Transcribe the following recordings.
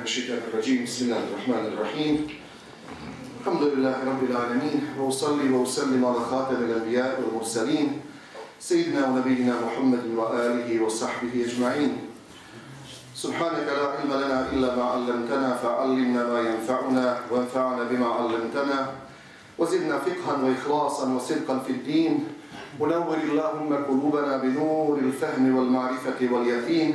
من الشيطان الرجيم. بسم الله الرحمن الرحيم. الحمد لله رب العالمين وأصلي وأسلم على خاتم الأنبياء والمرسلين سيدنا ونبينا محمد وآله وصحبه أجمعين. سبحانك لا علم لنا إلا ما علمتنا فعلمنا ما ينفعنا وانفعنا بما علمتنا وزدنا فقها وإخلاصا وصدقا في الدين. ونور اللهم قلوبنا بنور الفهم والمعرفة واليقين.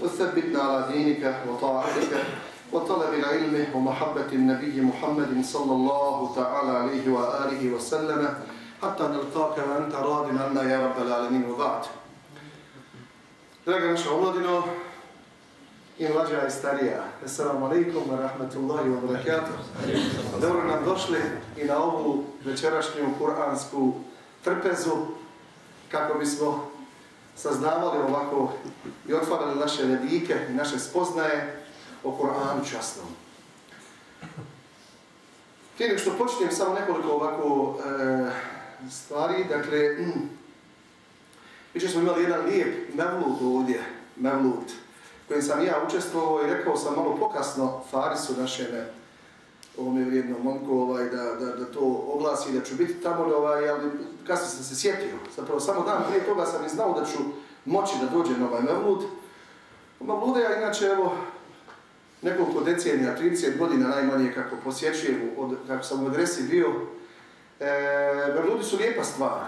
وثبتنا على دينك وطاعتك وطلب العلم ومحبة النبي محمد صلى الله تعالى عليه وآله وسلم حتى نلقاك وأنت راض عنا يا رب العالمين وبعد Draga naša omladino i mlađa i starija, Assalamu alaikum wa rahmatullahi wa barakatuh. Dobro nam došli i na ovu večerašnju kuransku trpezu kako bismo saznavali ovako i otvarali naše redike i naše spoznaje o Koranu časnom. Prije nego što počnem samo nekoliko ovako e, stvari, dakle, mm, smo imali jedan lijep mevlut ovdje, mevlut, kojim sam ja učestvovao i rekao sam malo pokasno Farisu našeme, ovome vrijednom momku, ovaj, da, da, da to oglasi, da ću biti tamo, ovaj, ali kasno sam se sjetio. Zapravo samo dan prije toga sam i znao da ću moći da dođem na ovaj mevlut. Mevlude ja inače, evo, nekoliko decenija, 30 godina najmanje kako posjećujem, od, kako sam u adresi bio, e, mevludi su lijepa stvar.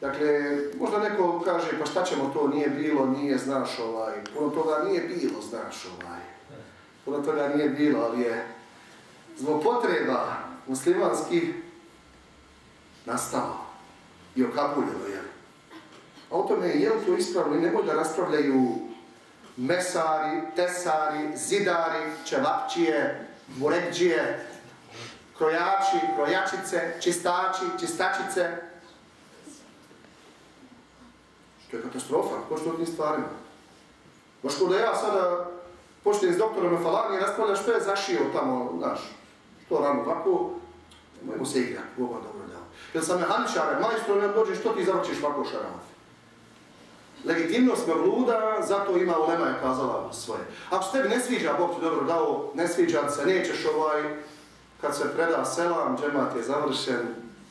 Dakle, možda neko kaže, pa šta ćemo to, nije bilo, nije, znaš, ovaj, puno toga nije bilo, znaš, ovaj. Puno toga nije bilo, ali je zbog potreba muslimanskih nastalo i okabuljeno, jel? A o tome je li to ispravno i nemoj da raspravljaju mesari, tesari, zidari, čevapčije, burekđije, krojači, krojačice, čistači, čistačice, To je katastrofa, ko što tim stvarima. Baš da ja sada počnem s doktorom Falani i raspravljam što je zašio tamo, znaš, što rano ovako, mojmo se igrati, Boga dobro dao. Jer sam mehaničar, majstor, ne dođe, što ti zavrčiš ovako šaramati? Legitimnost me vluda, zato ima Ulema je kazala svoje. Ako se tebi ne sviđa, Bog ti dobro dao, ne sviđa se, nećeš ovaj, kad se preda selam, džemat je završen,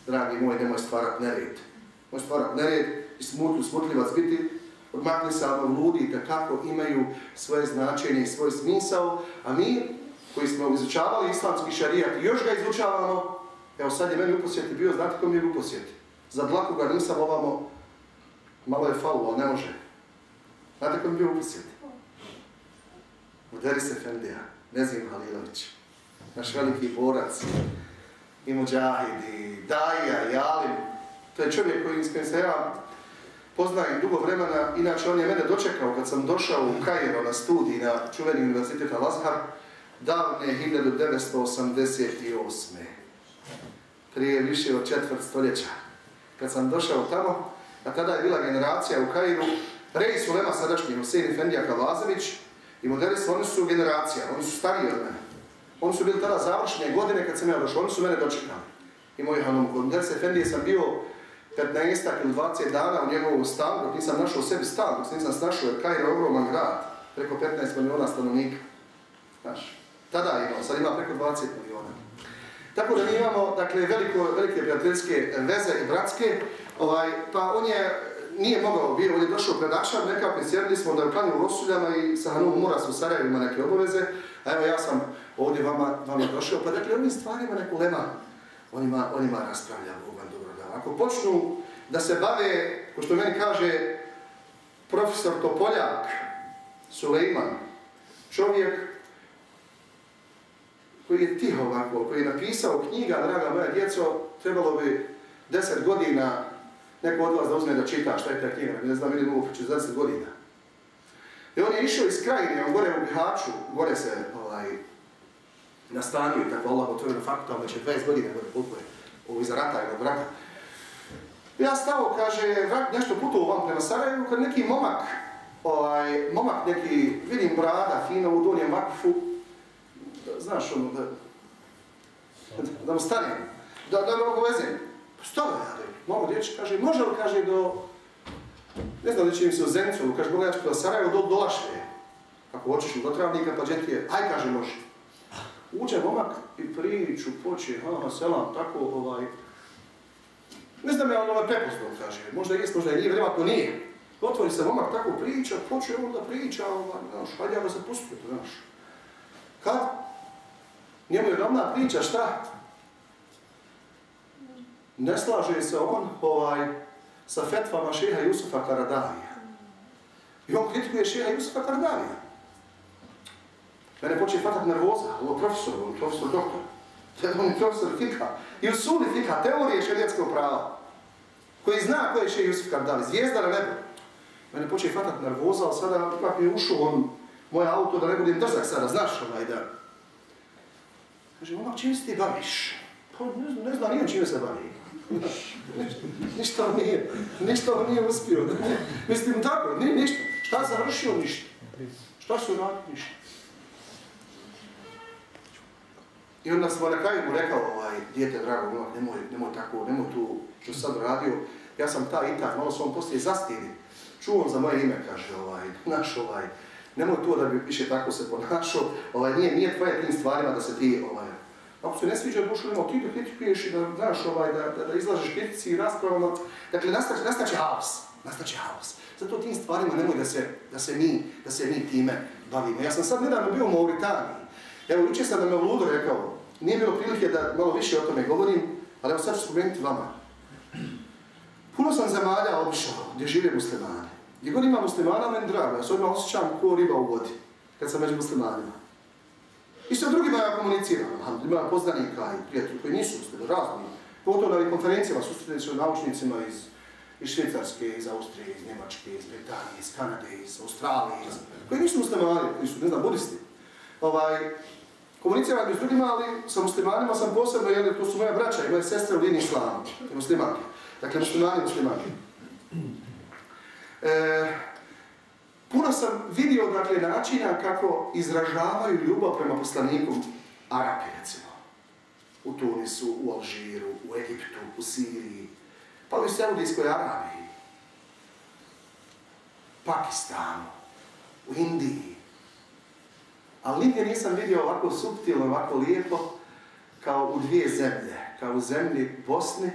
dragi moj, nemoj stvarat nered. Nemoj stvarat nered, i smutnu, smutljivac biti, odmakli se ono ludi kako imaju svoje značenje i svoj smisao, a mi koji smo izučavali islamski šarijat i još ga izučavamo, evo sad je meni u posjeti bio, znate ko mi je u posjeti? Za dlaku ga nisam ovamo, malo je falu, ali ne može. Znate ko mi je bio u posjeti? Muderis Efendija, Nezim Halilović, naš veliki borac, i muđahid, i daja, i alim, to je čovjek koji, s se ja poznajem dugo vremena, inače on je mene dočekao kad sam došao u Kairo na studij na čuveni univerzitet Al-Azhar, davne 1988. Prije više od četvrt stoljeća. Kad sam došao tamo, a tada je bila generacija u Kairu, Rej Sulema sadašnji, Husein Efendija Kalazević i modelis, oni su generacija, oni su stariji od mene. Oni su bili tada završne godine kad sam ja došao, oni su mene dočekali. I moj hanom, kod Efendije sam bio 15 ili 20 dana u njegovom stanu, dok nisam našao sebi stan, dok nisam snašao, jer Kairo je ogroman grad, preko 15 miliona stanovnika. Znaš, tada je imao, sad ima preko 20 miliona. Tako da mi imamo, dakle, veliko, velike prijateljske veze i bratske, ovaj, pa on je, nije mogao, bio, on je došao predašan, nekako sjedili smo da je u Rosuljama i sa Hanom Muras u Sarajevu ima neke obaveze, a evo ja sam ovdje vama, vama došao, pa dakle, ovim stvarima neku lema, on ima, on ima raspravlja, dobro da. Ako počnu da se bave, ko što meni kaže profesor Topoljak, Sulejman, čovjek koji je tiho ovako, koji je napisao knjiga, draga moja djeco, trebalo bi deset godina neko od vas da uzme da čita šta je ta knjiga, ne znam, vidim mogu pričati deset godina. I on je išao iz krajine, on gore u Bihaću, gore se ovaj, nastanio i tako Allah otvorio na faktu, već je 20 godina gore koliko je, ovo iza rata ili vrata. Ja stavo, kaže, nešto putovao vam prema Sarajevu, kad neki momak, ovaj, momak neki, vidim brada, fino u donjem vakfu, da, znaš ono, da, da mu stanem, da, da me obavezem. Pa stava ja, mogu dječi, kaže, može li, kaže, do, ne znam da će im se u Zencu, kaže, Boga ja ću Sarajevo, do Dolašve. Ako hoćeš u dotravnika, pa gdje ti je, aj kaže može. Uđe momak i priču, poče, aha, selam, tako, ovaj, ne znam ja on ovaj prepoznao, kaže, možda jest, možda je nije, vjerojatno nije. Otvori se momak, tako priča, počne on da priča, ovaj, znaš, hajde ja ga se pustiti, znaš. Kad? Njemu je ravna priča, šta? Ne slaže se on, ovaj, sa fetvama šeha Jusufa Karadavija. I on kritikuje šeha Jusufa Karadavija. Mene počne fatat nervoza, ovo profesor, ovo profesor doktor. On je profesor fika. I u suli fika, teorije šerijetskog prava. Koji zna ko je šeha Jusuf Karadavija, zvijezda na nebu. Mene počne fatat nervoza, ali sada mi je ušao on, moj auto, da ne budem drzak sada, znaš onaj da. Kaže, omak, čim se ti baviš? Pa ne ne znam, nijem čime se bavi. ništa on nije, ništa on nije uspio. Mislim tako, ni, ništa. Šta završio? Ništa. Šta su radio? Ništa. I onda smo na kraju mu rekao, ovaj, dijete drago, momak, nemoj, nemoj tako, nemoj tu što sad radio. Ja sam ta i ta, malo sam poslije zastidi. Čuo za moje ime, kaže, ovaj, naš ovaj, nemoj to da bi više tako se ponašao, ovaj, nije, nije tvoje tim stvarima da se ti, ovaj, ako se ne sviđa nemoj ti da kritikuješ i da, znaš, ovaj, da, da, da izlažeš kritici i raspravama, dakle, nastaće, nastaće haos, nastaće haos. Zato tim stvarima nemoj da se, da se mi, da se mi time bavimo. Ja sam sad nedavno bio u Mauritaniji, Evo, jučer sam da me ludo rekao, nije bilo prilike da malo više o tome govorim, ali evo sad ću spomenuti vama. Puno sam zemalja obišao gdje žive muslimani. Gdje god ima muslimana, meni drago, ja se odmah osjećam ko riba u vodi, kad sam među muslimanima. I sa drugima ja komuniciram, ima poznanika i prijatelji koji nisu muslimani, razni. Pogotovo na ovih konferencijama susretili su naučnicima iz, iz Švicarske, iz Austrije, iz Njemačke, iz Britanije, iz Kanade, iz Australije, iz, koji nisu muslimani, koji su, ne znam, budisti. Ovaj, komuniciram s drugima, ali sa muslimanima sam posebno, jer to su moja braća i moje sestre u liniji islama, muslimanke. Dakle, muslimani muslimanke. E, puno sam vidio, dakle, načina kako izražavaju ljubav prema poslaniku Arapi, recimo. U Tunisu, u Alžiru, u Egiptu, u Siriji, pa u Saudijskoj Arabiji, Pakistanu, u Indiji, Ali nigdje nisam vidio ovako subtilno, ovako lijepo, kao u dvije zemlje. Kao u zemlji Bosni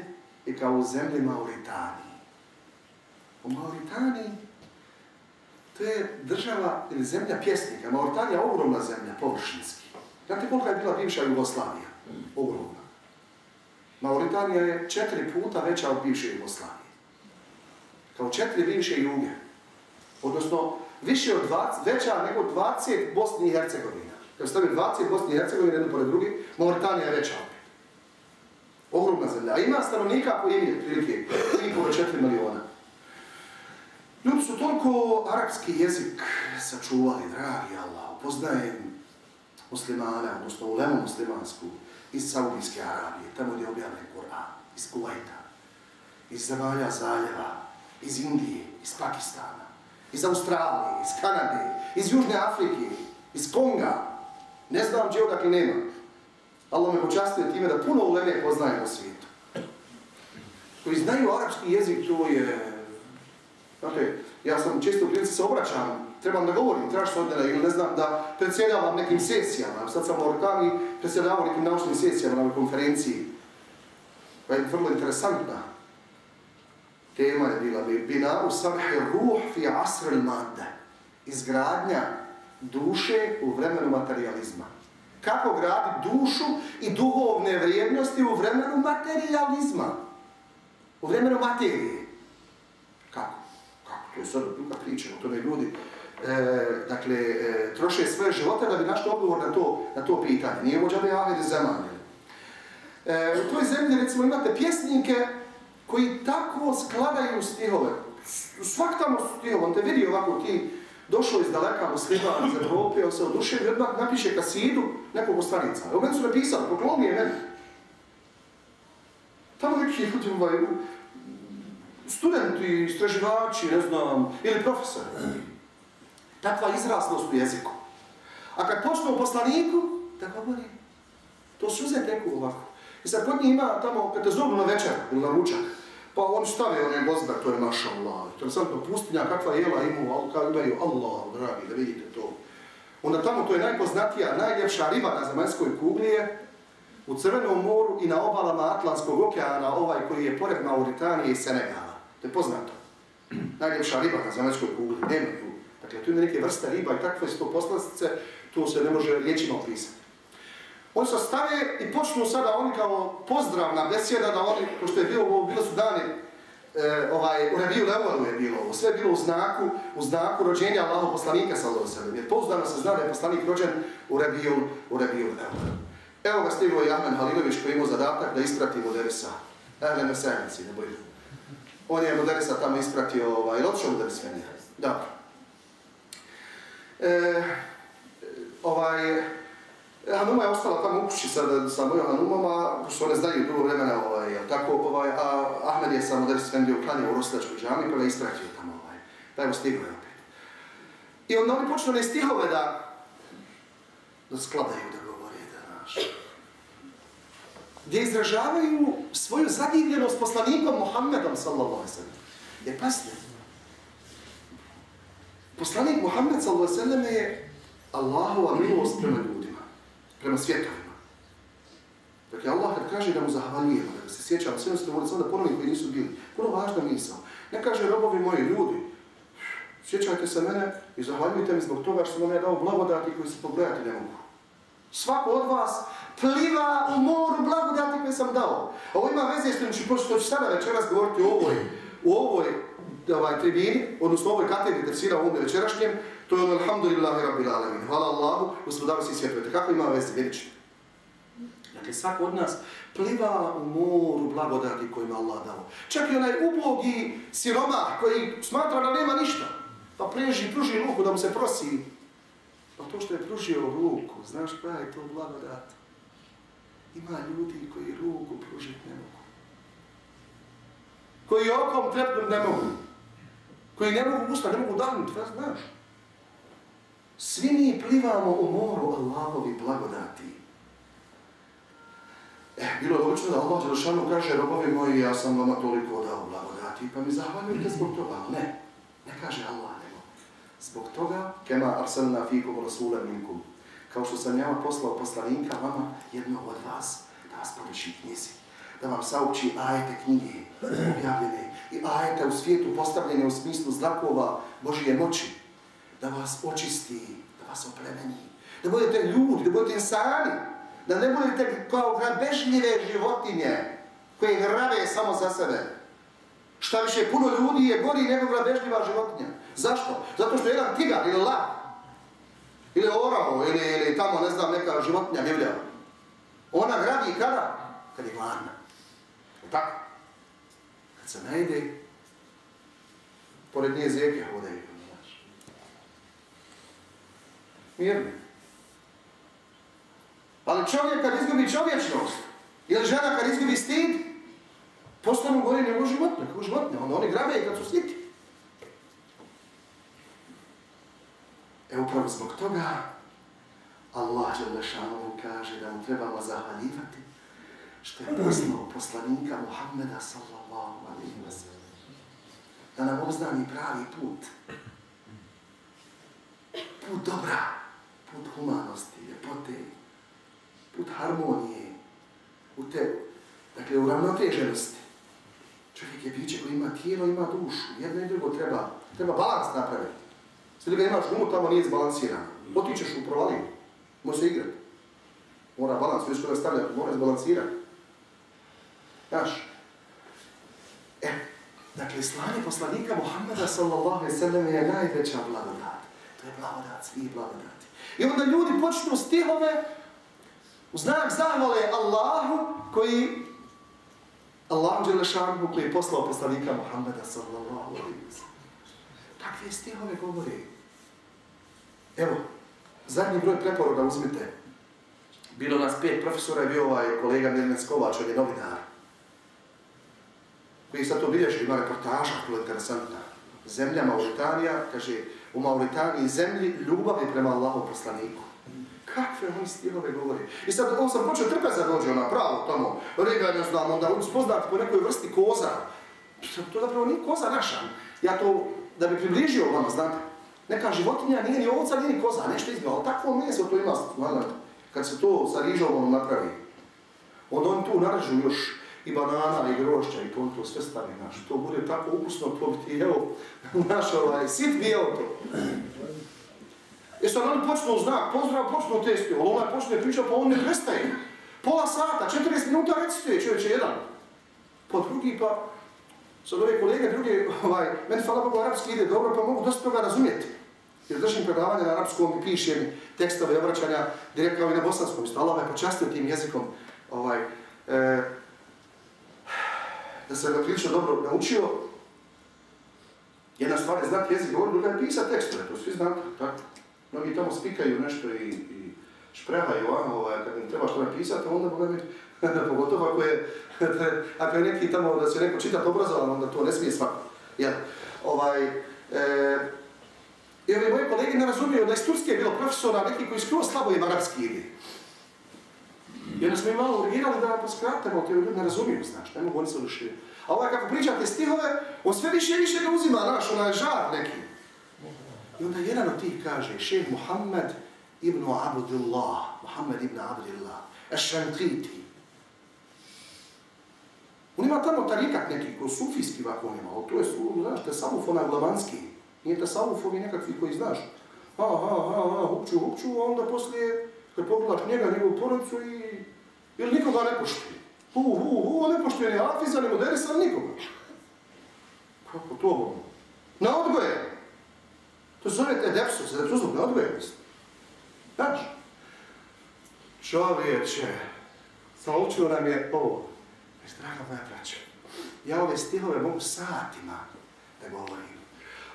i kao u zemlji Mauritaniji. U Mauritaniji to je država ili zemlja pjesnika. Mauritanija je ogromna zemlja, površinski. Znate koliko je bila bivša Jugoslavija? Ogromna. Mauritanija je četiri puta veća od bivše Jugoslavije. Kao četiri bivše juge. Odnosno, više od 20, veća nego 20 Bosni i Hercegovina. Kad stavi 20 Bosni i Hercegovina jedno pored drugi, Mauritanija je veća opet. Ogromna zemlja. A ima stanovnika koji imaju prilike 3,4 miliona. Ljudi su toliko arapski jezik sačuvali, dragi Allah, poznajem muslimane, odnosno ulemu muslimansku, iz Saudijske Arabije, tamo gdje je objavljen Kur'an, iz Kuvajta, iz zemalja Zaljeva, iz Indije, iz Pakistana iz Australije, iz Kanade, iz Južne Afrike, iz Konga. Ne znam gdje odakle nema. Allah me počastuje time da puno uleme poznajem u svijetu. Koji znaju arapski jezik, to je... Znate, ja sam često u se obraćam, trebam da govorim, trebaš se odnjena, ili ne znam da predsjedavam nekim sesijama. Sad sam u Orkani predsjedavao nekim naučnim sesijama na konferenciji. Pa je vrlo interesantna tema je bila bina u samhi ruh fi asr madde. Izgradnja duše u vremenu materializma. Kako gradi dušu i duhovne vrijednosti u vremenu materializma? U vremenu materije. To je sad druga priča, o tome ljudi e, dakle, e, troše svoje živote da bi našli odgovor na to, na to pitanje. Nije ovo džabe Ahmed. E, u toj zemlji, recimo, imate pjesnike koji tako skladaju stihove. Svak tamo stihove, on te vidi ovako ti došao iz daleka musliman iz Evrope, on se oduševi, odmah napiše kasidu nekoliko stranica. Evo meni su napisali, pokloni je meni. Tamo neki ljudi, ovaj, studenti, istraživači, ne znam, ili profesori. Takva izraslost u jeziku. A kad počnu poslaniku, da govori, to suze teku ovako. I sad kod njih ima tamo, zovu na večer ili na ručak, Pa on stave onaj gozber, to je maša Allah. Interesantno, pustinja kakva jela imaju, kao imaju Allah, dragi, da vidite to. onda tamo to je najpoznatija, najljepša riba na zemaljskoj kugli je u Crvenom moru i na obalama Atlantskog okeana, ovaj koji je pored Mauritanije i Senegala. To je poznato. Najljepša riba na zemaljskoj kugli, nema tu. Dakle, tu ima neke vrste riba i takve su to poslastice, to se ne može riječima opisati. Oni se stave i počnu sada oni kao pozdravna besjeda da oni, pošto je bilo, bilo su dani, e, ovaj, u Rebiju Levoru je bilo, sve je bilo u znaku, u znaku rođenja Allahov poslanika sallallahu alejhi Jer pouzdano se zna da je poslanik rođen u Rebiju, u Rebiju Levoru. Evo ga stiglo i Ahmed Halilović koji imao zadatak da isprati Muderisa. Ehle me sednici, ne bojim. On je Muderisa tamo ispratio, ovaj, Muderis meni. Da. E, ovaj, Hanuma je ostala tamo u kući sa, sa mojom Hanumama, pošto one znaju dugo vremena, ovaj, tako, ovaj, a Ahmed je sa Muderis Fendio klanio u Roslačkoj džami, pa ga ispratio tamo, ovaj. Pa evo stiglo je opet. I onda oni ne stihove da, da skladaju, da gdje izražavaju svoju zadivljenost poslanikom Muhammedom sallallahu alaihi sallam. Jer pasne, poslanik Muhammed sallallahu alaihi sallam je Allahova milost prema ljudima, prema svjetovima. Dakle, Allah kad kaže da mu zahvaljujemo, da se sjećamo, sve se to samo da ponovim koji nisu bili, puno važna misao. Ne kaže robovi moji ljudi, sjećajte se mene i zahvaljujte mi zbog toga što nam je dao blagodati koji se pogledati ne mogu. Svako od vas pliva u moru blagodati koje sam dao. Ovo ima veze što ću sada večeras govoriti o ovoj, u ovoj ovaj, tribini, odnosno ovoj katedri tersira u ovom večerašnjem, to je ono Alhamdulillahi Rabbil Alamin. Hvala Allahu, gospodaru svi svijetovete. Kako ima veze, vidjet ćete. Dakle, svako od nas pliva u moru blagodati kojima Allah dao. Čak i onaj ubogi siroma koji smatra da nema ništa, pa preži, pruži ruku da mu se prosi. Pa to što je pružio ruku, znaš koja je to blagodat? Ima ljudi koji ruku pružiti ne mogu. Koji okom trepnut ne mogu. Koji ne mogu usta, ne mogu danuti, ja znaš. Svi mi plivamo u moru Allahovi blagodati. Eh, bilo je obično da Allah Đelšanu kaže, robovi moji, ja sam vama toliko dao blagodati, pa mi zahvaljujte zbog toga. Ne, ne kaže Allah, nego. Zbog toga, kema arsalna fikum rasula minkum, kao što sam ja poslao poslanika vama, jedno od vas, da vas poduči knjizi, da vam sauči ajete knjige objavljene i ajete u svijetu postavljene u smislu znakova Božije moći, da vas očisti, da vas oplemeni, da budete ljudi, da budete insani, da ne budete kao grabežljive životinje koje grave samo za sebe. Šta više, puno ljudi je gori nego grabežljiva životinja. Zašto? Zato što jedan tigar ili lav ili orao, ili, ili tamo, ne znam, neka životinja divlja. Ona grabi kada? Kad je gladna. Tako. Kad se najde, pored nje zjeke hodaju. Mirno. Ali čovjek kad izgubi čovječnost, ili žena kad izgubi stid, postanu gori nego životne, kako životne. Onda oni grabe kad su siti. E upravo zbog toga Allah Đelešanovu kaže da mu trebamo zahvaljivati što je poslao poslanika Muhammeda sallallahu alaihi wa sallam. Da nam obznani pravi put. Put dobra, put humanosti, ljepote, put harmonije, u te, dakle, u ravnoteženosti. Čovjek je biće koji ima tijelo, ima dušu. Jedno i drugo treba, treba balans napraviti. Sve da imaš gumu, tamo nije izbalansiran. Otičeš u provaliju, može se igrati. Mora balans, vidiš kada stavlja, mora izbalansiran. Znaš? E, dakle, slanje poslanika Muhammeda sallallahu sallam je najveća blagodat. To je blagodat, svi blagodati. I onda ljudi počnu stihove u znak zahvale Allahu koji Allahu Đelešanu koji je poslao poslanika Muhammeda sallallahu alaihi sallam. Takve stihove govori. Evo, zadnji broj preporuka uzmite. Bilo nas pet profesora, je bio ovaj kolega Mirne Skovač, on je novinar. Koji sad to bilježi, ima reportaža, koja je interesantna. Zemlja Mauritanija, kaže, u Mauritaniji zemlji ljubavi prema Allahom poslaniku. Kakve oni stihove govori? I sad on sam počeo trpeti za dođe ona pravo tamo. Rega ne znam, onda spoznati po nekoj vrsti koza. To zapravo nije koza naša. Ja to, da bi približio vama, znate, Neka životinja nije ni ovca, nije ni koza, nešto izgleda, ali takvo meso to ima, valjda, kad se to sa rižovom napravi. Onda oni tu naražu još i banana, i grošća, i to, to sve stavi, znaš, to bude tako ukusno, to bi ti, naš ovaj, sit bijel to. I sad oni počnu znak, pozdrav, počnu testi, ali onaj počne pričati, pa on ne prestaje. Pola sata, 40 minuta recituje čovječe jedan. Pa drugi, pa, sad ove kolege drugi, ovaj, meni hvala Bogu arapski ide dobro, pa mogu dosta toga razumjeti. Jer držim predavanje na arapskom i pišem tekstove obraćanja, direkt i na bosanskom, isto Allah me počastio tim jezikom, ovaj, e, da se ga prilično dobro naučio. Jedna stvar je znati jezik govori, druga je pisati tekstove, to svi znate, tako. Mnogi tamo spikaju nešto i, i šprehaju, a, ovaj, kad im treba što napisati, onda boga mi, pogotovo ako je, ako je neki tamo da se neko čitati obrazovan, onda to ne smije svako. Jel? Ovaj, e, I ovi moji kolegi ne razumiju da iz Turske je bilo profesora neki koji skroz slabo ima arapski ide. I onda smo im malo urgirali da skratimo, te ljudi ne razumiju, znaš, ne mogu oni se udušiti. A ovaj kako pričate stihove, on sve više i više ga uzima, znaš, onaj žar neki. I onda jedan od tih kaže, šeh Muhammed ibn Abdullah, Muhammed ibn Abdullah, Ešrankiti. On ima tamo tarikat neki, ko sufijski ovako on ima, ali to je, znaš, samo onaj glavanski. Nije te savufovi nekakvi koji znaš. Ha, ha, ha, ha, hupču, hupču, a onda poslije, kad pogledaš njega, njegovu porodicu i... Ili nikoga ne poštuje. Hu, hu, hu, ne poštuje ni Hafiza, ni Moderisa, nikoga. Kako to ono? Na odgoje. To zovete edepsus, edepsus na odgojenost. Znaš? Čovječe, naučio nam je ovo. Već, draga moja braća, ja ove stihove mogu satima da govorim.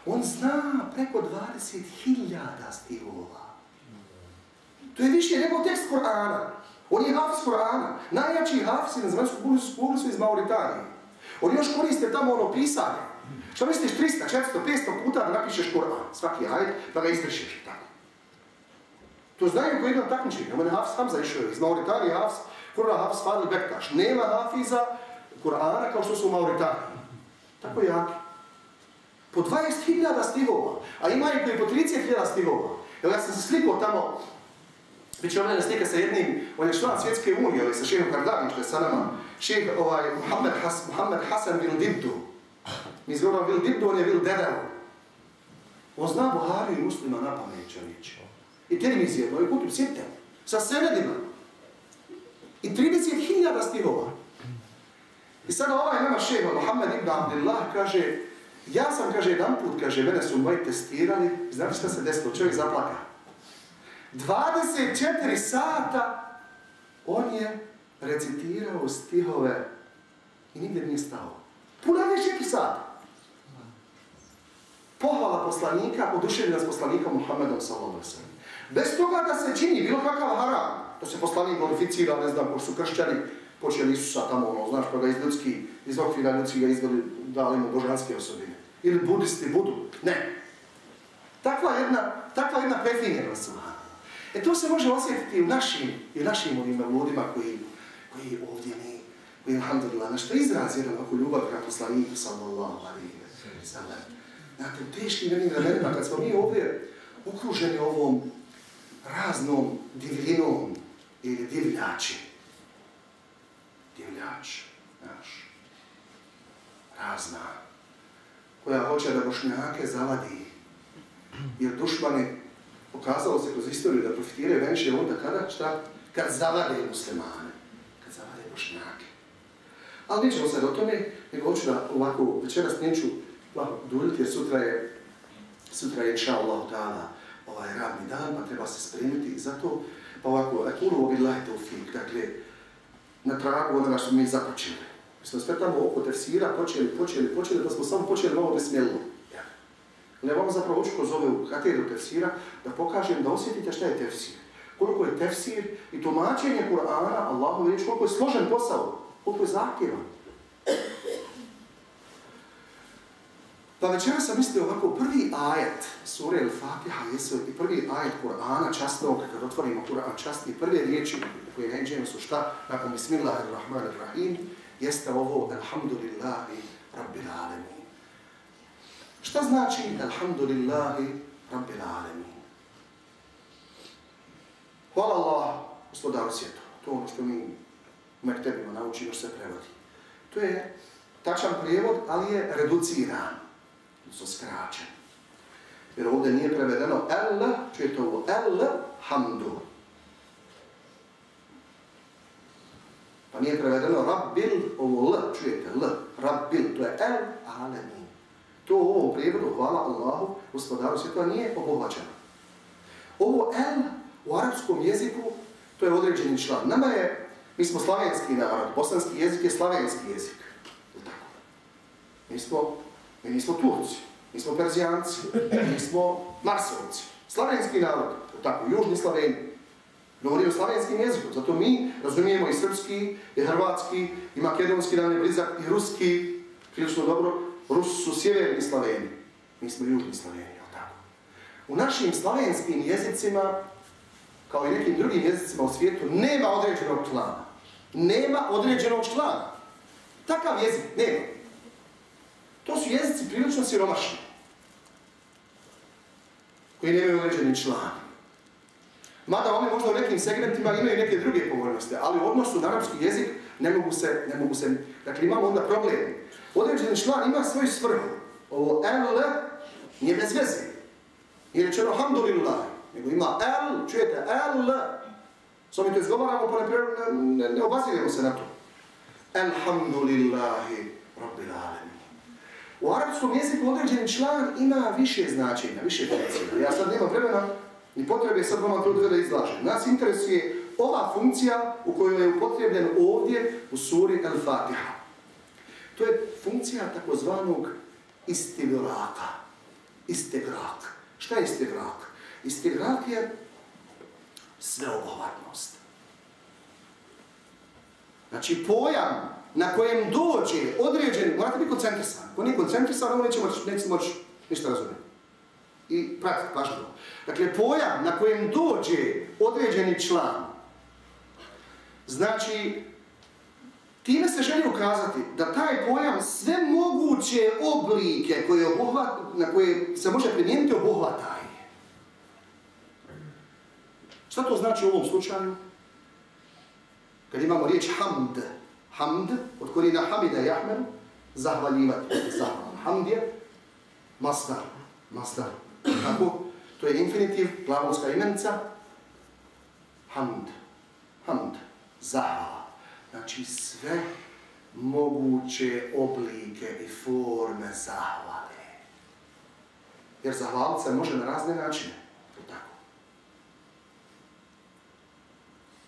On zna preko 20.000 stihova. To je više nego tekst Korana. On je hafiz Korana. Najjači hafiz na zemaljsku kuglu iz Mauritanije. Oni još koriste tamo ono pisanje. Što misliš 300, 400, 500 puta da napišeš Koran, svaki ajd, pa ga izbrišeš tako. To znaju koji jedan takmičenje. On je hafiz Hamza išao iz Mauritanije, hafiz, Kur'an hafiz Fadil Bektaš. Nema hafiza Kur'ana kao što su u Mauritaniji. Tako jaki po 20.000 stihova, a ima i koji po 30.000 stihova. Evo ja sam se slikao tamo, bit će ovdje slika sa jednim, on je član Svjetske unije, ali sa šehom Kardavim, što je sa nama, šeh ovaj, Muhammed, Has, Muhammed Hasan Vil Dibdu. Mi zgovorom Vil Dibdu, on je Vil. On zna Buhari i muslima na pamet, čovječe. I televizije, to je kutub, sjetite, sa senedima. I 30.000 stihova. I sada ovaj nama šeha, Muhammed ibn Abdillah, kaže, Ja sam, kaže, jedan put, kaže, mene su moji testirali, znate šta se desilo, čovjek zaplaka. 24 sata on je recitirao stihove i nigdje nije stao. Puna 24 sata. Pohvala poslanika, oduševljenost poslanika Muhammedom sallallahu Bez toga da se čini bilo kakav haram, da se poslanik glorificira, ne znam, ko su kršćani, počeli Isusa tamo, ono, znaš, pa ga iz ljudski, iz okvira ljudski ga izveli, dali mu božanske osobine ili budisti budu. Ne. Takva jedna, takva jedna prefinjenost. E to se može osjetiti u našim, i našim ovim ljudima koji, koji ovdje mi, koji alhamdulillah, nešto izraz jedan oko ljubav prema poslaniku sallallahu alaihi wa sallam. Znate, u teškim vremenima, kad smo mi ovdje okruženi ovom raznom divljinom ili divljači, divljač, znaš, razna, koja hoće da bošnjake zavadi. Jer dušmani pokazalo se kroz istoriju da profitiraju venše onda kada, šta? Kad zavade muslimane, kad zavade bošnjake. Ali nećemo sad o tome, nego hoću da ovako večeras neću duljiti jer sutra je, sutra je inša Allah ovaj radni dan, pa treba se spremiti i zato, pa ovako, ekulu obi lajte u fik, dakle, na tragu onoga što mi započeli. Mi smo sve tamo oko tefsira počeli, počeli, počeli, pa smo samo počeli malo besmjelno. Ja. Ne vam zapravo hoću kroz ove katedru tefsira da pokažem, da osjetite šta je tefsir. Koliko je tefsir i tumačenje Kur'ana, Allahu reći, koliko je složen posao, koliko je zahtjevan. Pa večera sam mislio ovako, prvi ajet sure Al-Fatiha jesu i prvi ajet Kur'ana častnog, kad otvorimo Kur'an častni, prve riječi koje neđemo su šta, nakon Bismillahirrahmanirrahim, jeste ovo Alhamdulillahi Rabbil Alamin. Šta znači Alhamdulillahi Rabbil alemin. Hvala Allah, gospodaru svijetu. To ono što mi u mektebima naučimo se prevodi. To je tačan prijevod, ali je reduciran, odnosno skraćen. Jer ovdje nije prevedeno el, čujete ovo, hamdu. Pa nije prevedeno rabbil, ovo l, čujete, l, rabbil, to je el alemin. To u ovom prijevodu, hvala Allahu, gospodaru svjetova, nije obohaćeno. Ovo el u arapskom jeziku, to je određeni član. Nama je, mi smo slavenski narod, bosanski jezik je slavenski jezik. Mi smo, mi nismo Turci, mi smo Perzijanci, mi smo Marsovci, slavenski narod, tako, južni Slaveni. Govori o slavenskim jezikom, zato mi razumijemo i srpski, i hrvatski, i makedonski, nam je blizak, i ruski, prilično dobro, Rus su sjeverni Slaveni, mi smo južni Slaveni, tako. U našim slavenskim jezicima, kao i nekim drugim jezicima u svijetu, nema određenog člana. Nema određenog člana. Takav jezik nema. To su jezici prilično siromašni, koji nemaju određeni član. Mada oni možda u nekim segmentima imaju neke druge povoljnosti, ali u odnosu na arapski jezik ne mogu se, ne mogu se, dakle imamo onda problem. Određeni član ima svoj svrhu. Ovo el nije bez veze. Nije rečeno hamdulillah, nego ima el, čujete, el, s ovim to izgovaramo pa ne, ne, ne obaziramo se na to. Elhamdulillahi rabbil alamin. U arapskom jeziku određeni član ima više značenja, više funkcija. Ja sad nemam vremena ni potrebe sad vam to da izlažem. Nas interesuje ova funkcija u kojoj je upotrebljen ovdje u suri Al-Fatiha. To je funkcija takozvanog istigraka. Istigrak. Šta je istigrak? Istigrak je sveobuhvatnost. Znači pojam na kojem dođe određen, morate biti koncentrisan. Ako nije koncentrisan, ovo neće moći, neće ništa razumjeti. I pratiti pažljivo. Dakle, pojam na kojem dođe određeni član, znači, time se želi ukazati da taj pojam sve moguće oblike koje obuhvat, na koje se može primijeniti obuhvataj. Šta to znači u ovom slučaju? Kad imamo riječ hamd, hamd, od korijena hamida i ahmeru, zahvaljivati, zahval. Hamd je mastar, mastar. Tako, to je infinitiv, glavolska imenica, hamd, hamd, zahvala. Znači sve moguće oblike i forme zahvale. Jer zahvalit se može na razne načine. Tako.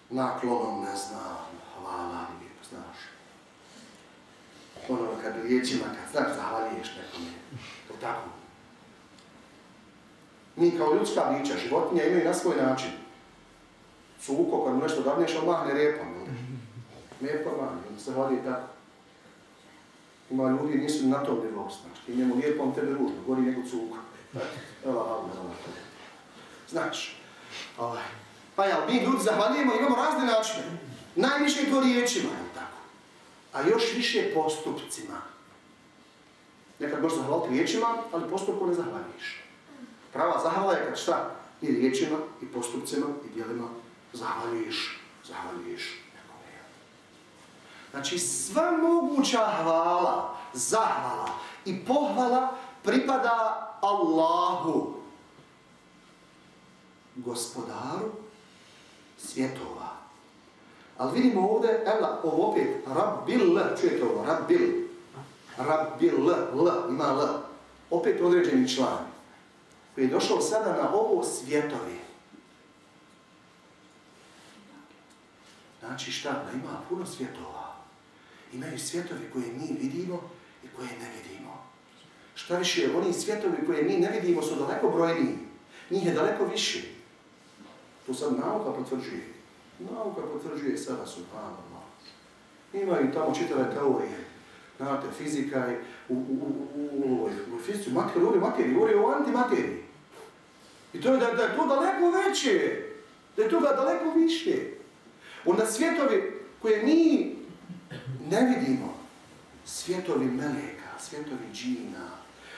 Naklonom, ne znam, hvala mi, znaš. Ono kad riječima, kad znaš, zahvaliješ nekome. To tako. Mi kao ljudska bića, životinja imaju na svoj način. Cuko, kad mu nešto davneš, on mahne repom. Lijepo mahne, on se hvali tako. Ima ljudi, nisu na tom nivou, znaš. Ti njemu lijepo, on tebe ružno, gori nego cuko. Znaš, ovaj. Pa jel, mi ljudi zahvaljujemo, imamo razne načine. Najviše to riječima, je tako? A još više postupcima. Nekad možeš zahvaliti riječima, ali postupku ne zahvaljiš. Prava zahvala je kad šta? I riječima, i postupcima, i dijelima zahvaljiš, zahvaljiš. Znači, sva moguća hvala, zahvala i pohvala pripada Allahu, gospodaru svjetova. Ali vidimo ovdje, evo, ovo opet, Rabbil, čujete ovo, Rabbil, Rabbil, L, ima L, opet određeni član, koji je došao sada na ovo svjetovi. Znači šta, da ima puno svjetova. Imaju svjetovi koje mi vidimo i koje ne vidimo. Šta više, oni svjetovi koje mi ne vidimo su daleko brojniji. Njih je daleko više. To sad nauka potvrđuje. Nauka potvrđuje sada su subhanallah. Imaju tamo čitave teorije. Znate, fizika i u, u, u, u, fizici, materiju, govori materiji, govori o antimateriji. I to je da, da je to daleko veće, da je toga daleko više. Onda svjetovi koje mi ne vidimo, svjetovi meleka, svjetovi džina,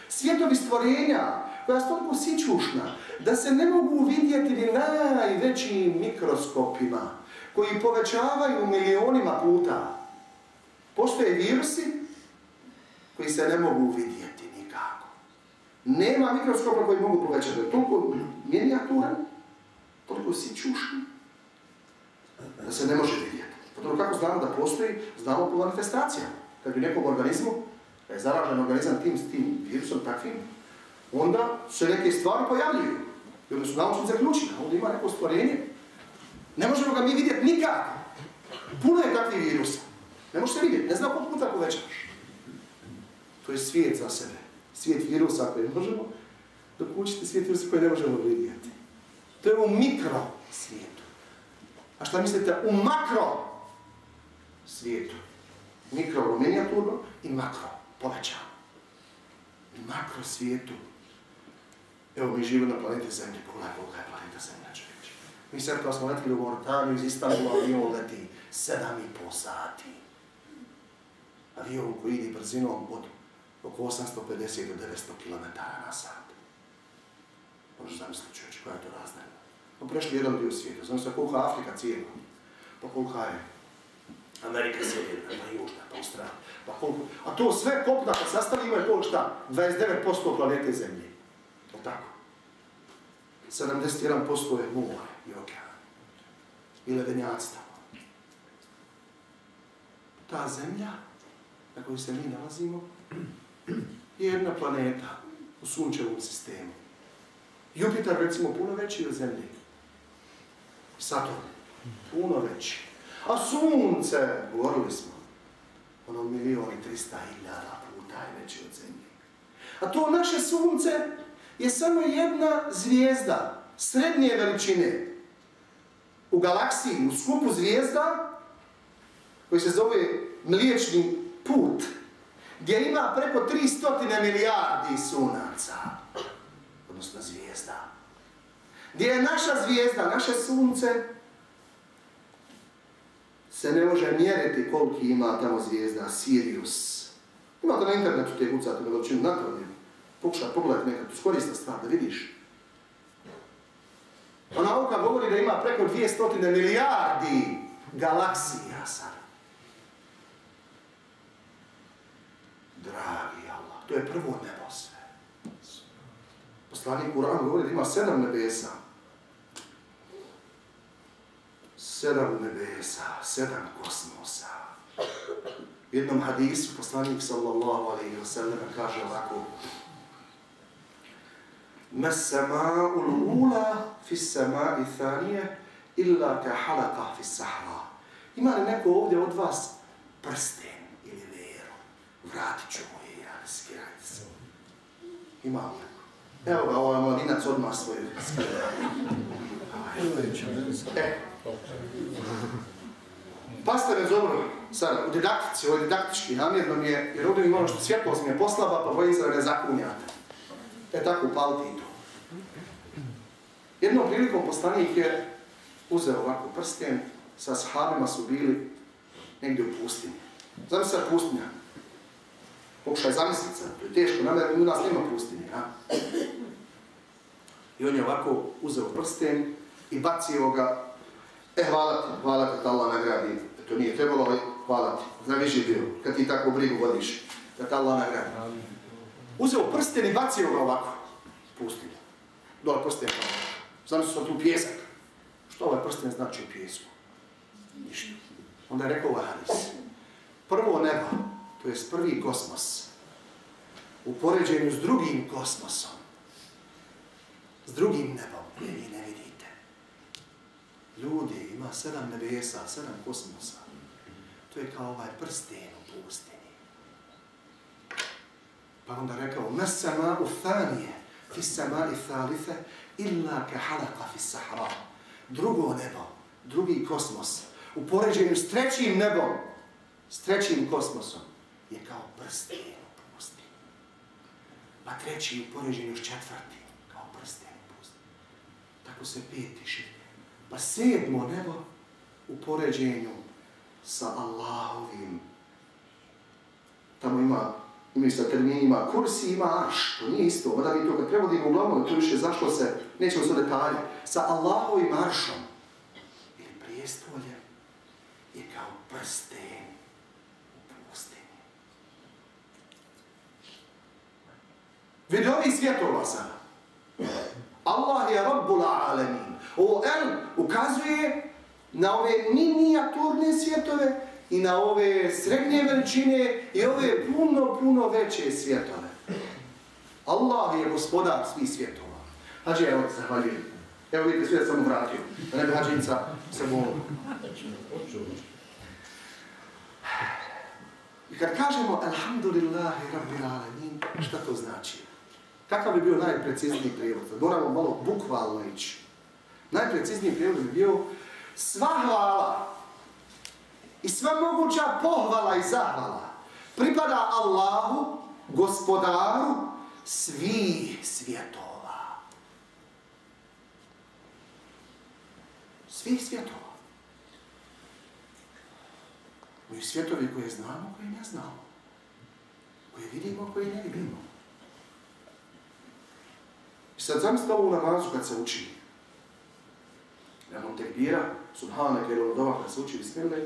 svjetovi stvorenja koja je toliko sićušna, da se ne mogu vidjeti ni najvećim mikroskopima, koji povećavaju milionima puta. Postoje virusi koji se ne mogu vidjeti nikako. Nema mikroskopa koji mogu povećati. Toliko minijaturan, toliko sićušan, da se ne može vidjeti. Potom kako znamo da postoji? Znamo po manifestacijama. Kad bi nekom organizmu, da je zaražen organizam tim, s tim virusom takvim, onda se neke stvari pojavljuju. I onda su naučni zaključili, ovdje ima neko stvorenje. Ne možemo ga mi vidjeti nikako. Puno je takvih virusa. Ne možeš se vidjeti, ne znam koliko puta povećaš. To je svijet za sebe. Svijet virusa koje možemo, dok učite svijet virusa koje ne možemo vidjeti. To je u mikro svijetu. A šta mislite u makro svijetu? Mikro, minijaturno i makro, povećano. U makro svijetu. Evo mi živimo na planeti Zemlji, pogledaj kolika je planeta Zemlja čovječ. Mi sad kao smo letili u Mortaniju iz Istanbula, avion leti 7,5 sati. Avion koji ide brzinom od oko 850 do 900 km na sat. Možeš zamisliti čovječ, koja je to razdalja. Pa prešli jedan dio svijeta, znam se kolika Afrika cijela, pa kolika je Amerika sjeverna, pa južna, pa Australija, pa koliko... A to sve kopna kad sastavimo je koliko šta? 29% planete Zemlje. Tako. 71% je more i okean. I ledenjaci tamo. Ta Zemlja na kojoj se mi nalazimo je jedna planeta u sunčevom sistemu. Jupiter recimo puno veći od Zemlje. Saturn, puno veći. A sunce, govorili smo, ono milijon i trista hiljada puta je veći od zemlje. A to naše sunce je samo jedna zvijezda srednje veličine u galaksiji, u skupu zvijezda koji se zove Mliječni put, gdje ima preko 300 milijardi sunaca, odnosno zvijezda. Gdje je naša zvijezda, naše sunce, se ne može mjeriti koliki ima tamo zvijezda Sirius. Imate na internetu te kucate veličinu napravljeni. Pokušaj pogledati nekad, skorista stvar da vidiš. A nauka govori da ima preko 200 milijardi galaksija sad. Dragi Allah, to je prvo nebo sve. Poslanik Kur'an govori da ima sedam nebesa. Sedam nebesa, sedam kosmosa. U jednom hadisu poslanik sallallahu alaihi wa sallam kaže ovako L'ula fi sama'i thanije illa ka halaka fi sahra. Ima li neko ovdje od vas prsten ili veru? Vratit ću mu je, ja, skirajte se. Ima li neko? Evo ga, ovaj mladinac odmah svoje E, Pasta me dobro, sad, u didaktici, ovo je didaktički, namjerno mi je, jer ovdje mi malo što svjetlost mi je poslaba, pa bojim se da ne zakunjate. E tako, upaliti i to. Jednom prilikom poslanik je uzeo ovako prsten, sa sahabima su bili negdje u pustinji. Znam se pustinja. Pokušaj zamisliti se, to je teško, namjerno u nas nema pustinje, a? I on je ovako uzeo prsten i bacio ga E, hvala ti, hvala ti, Allah nagradi. To nije trebalo, ali hvala ti. Zdravi živio, kad ti tako brigu vodiš, da te Allah nagradi. Uzeo prsten i bacio ga ovako. Pustinju. Dole prsten. Znam su tu pjesak. Što ovaj prsten znači u pjesku? Ništa. Onda je rekao hadis. Prvo nebo, to je prvi kosmos, u poređenju s drugim kosmosom, s drugim nebom, gdje vi ne vidite ljudi, ima sedam nebesa, sedam kosmosa. To je kao ovaj prsten u pustini. Pa onda rekao, mesama u thanije, fi sama i thalife, illa ka halaka fi sahra. Drugo nebo, drugi kosmos, u poređenju s trećim nebom, s trećim kosmosom, je kao prsten u pustini. Pa treći u poređenju s četvrtim, kao prsten u pustini. Tako se peti širi. Pa sedmo nebo u poređenju sa Allahovim. Tamo ima umjesto terminima, kursi ima arš, to nije isto, onda mi to kad prevodimo uglavnom, to više zašlo se, nećemo se detalje, sa Allahovim aršom, ili prijestoljem, je kao prsten u pustinji. Vidi ovih svjetova sada. Allah je Rabbul Alamin. Ovo ukazuje na ove minijaturne svjetove i na ove srednje veličine i ove puno, puno veće svjetove. Allah je gospodar svih svjetova. Hađe, evo, zahvaljujem. Evo vidite, svijet sam vratio. Da ne bi hađinica se molila. I kad kažemo Alhamdulillahi Rabbil Alamin, šta to znači? Kakav bi bio najprecizniji prijevod? Moramo malo bukvalno ići. Najprecizniji prijevod bi bio sva hvala i sva moguća pohvala i zahvala pripada Allahu, gospodaru svih svjetova. Svih svjetova. Mi svjetovi koje znamo, koje ne znamo. Koje vidimo, koje ne vidimo. I sad zamislite ovo u namazu kad se uči. Nakon tekbira, subhanak jer ono dova kad se uči bismillah,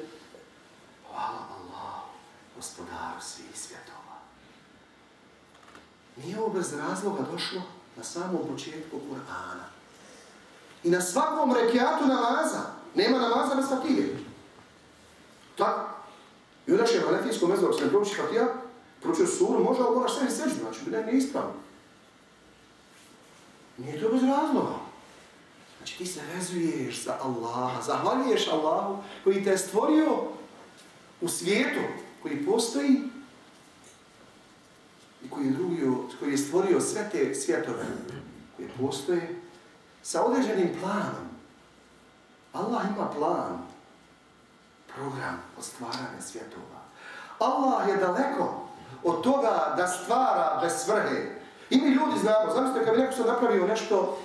hvala Allah, gospodaru svih svjetova. Nije ovo bez razloga došlo na samom početku Kur'ana. I na svakom rekiatu namaza, nema namaza bez fatije. Tako. I u našem alefijskom mezu, ako se ne prouči fatija, proučio suru, može, ali moraš sežiti, znači, ne, nije ispravno. Nije to bez razloga. Znači ti se vezuješ za Allaha, zahvaljuješ Allahu koji te je stvorio u svijetu koji postoji i koji je, drugio, koji je stvorio sve te svjetove koje postoje sa određenim planom. Allah ima plan, program od stvaranja svjetova. Allah je daleko od toga da stvara bez svrhe. I mi ljudi znamo, zamislite kad bi neko sam napravio nešto,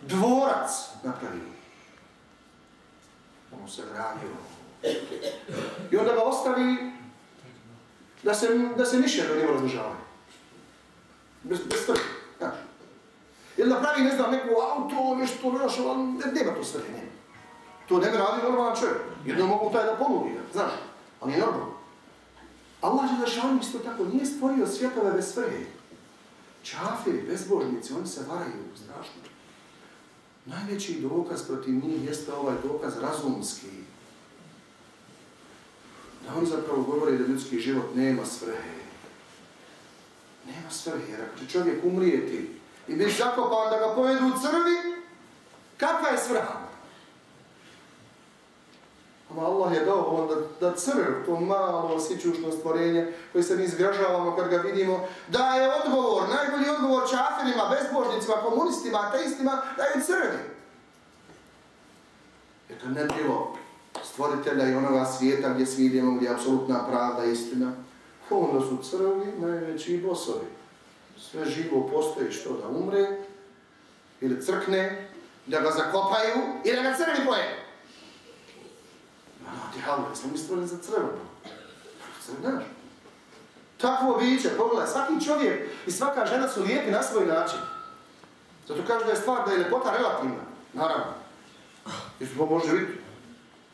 dvorac napravio. Ono se gradio. I onda ga ostavi da se, da se niše do njega razložavaju. Bez, bez svrhe, znaš. Ili da pravi, ne znam, neku auto, nešto, nešto, ne, nema to. To ne radi normalan čovjek. Jedno mogu taj da ponudi, znaš, ali je normalno. Allah zašao isto tako, nije stvorio svjetove bez svrhe. Čafiri, bezbožnici, oni se varaju, strašno. Najveći dokaz protiv njih jeste ovaj dokaz razumski. Da oni zapravo govore da ljudski život nema svrhe. Nema svrhe, jer ako će čovjek umrijeti i biti zakopan da ga povedu u crvi, kakva je svrha? Ama Allah je dao on da, crv, to malo sićušno stvorenje koje se mi izgražavamo kad ga vidimo, da je odgovor, najbolji odgovor čafirima, bezbožnicima, komunistima, ateistima, da je crvi. Jer to ne bilo stvoritelja i onoga svijeta gdje svi idemo, gdje je apsolutna pravda, istina, onda su crvi najveći bosovi. Sve živo postoji što da umre, ili crkne, da ga zakopaju, ili da ga crvi pojedu. A ti halve, smo mi za crveno. Crvenaš. Takvo biće, pogledaj, svaki čovjek i svaka žena su lijepi na svoj način. Zato kažu da je stvar da je lepota relativna, naravno. Jer može biti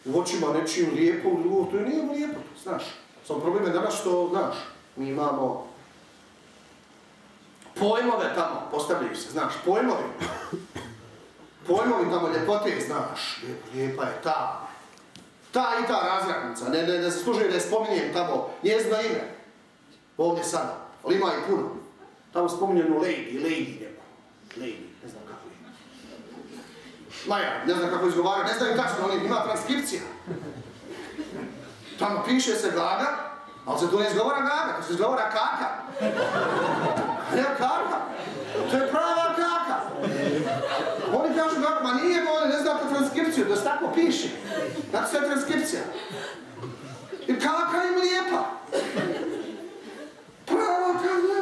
u očima nečim lijepo, u drugom, to je nije lijepo, znaš. Samo problem je danas što, znaš, mi imamo pojmove tamo, postavljaju se, znaš, pojmovi. Pojmovi tamo ljepote, znaš, lijepa je ta, ta i ta razraknica, ne, ne, ne služuje da je spominjem tamo njezno ime, ovdje sada, ali ima i puno. Tamo spominjenu lady, lady lady, ne znam kako je. Maja, ne znam kako izgovara, ne znaju tačno, oni ima transkripcija. Tamo piše se gaga, ali se tu ne izgovara gaga, to se izgovara kaka. Ne kaka, to je prava kaka. Oni kažu gaga, ma nije, oni ne znate transkripciju, da se tako piše. Znate sve transkripcija. I kaka im lijepa.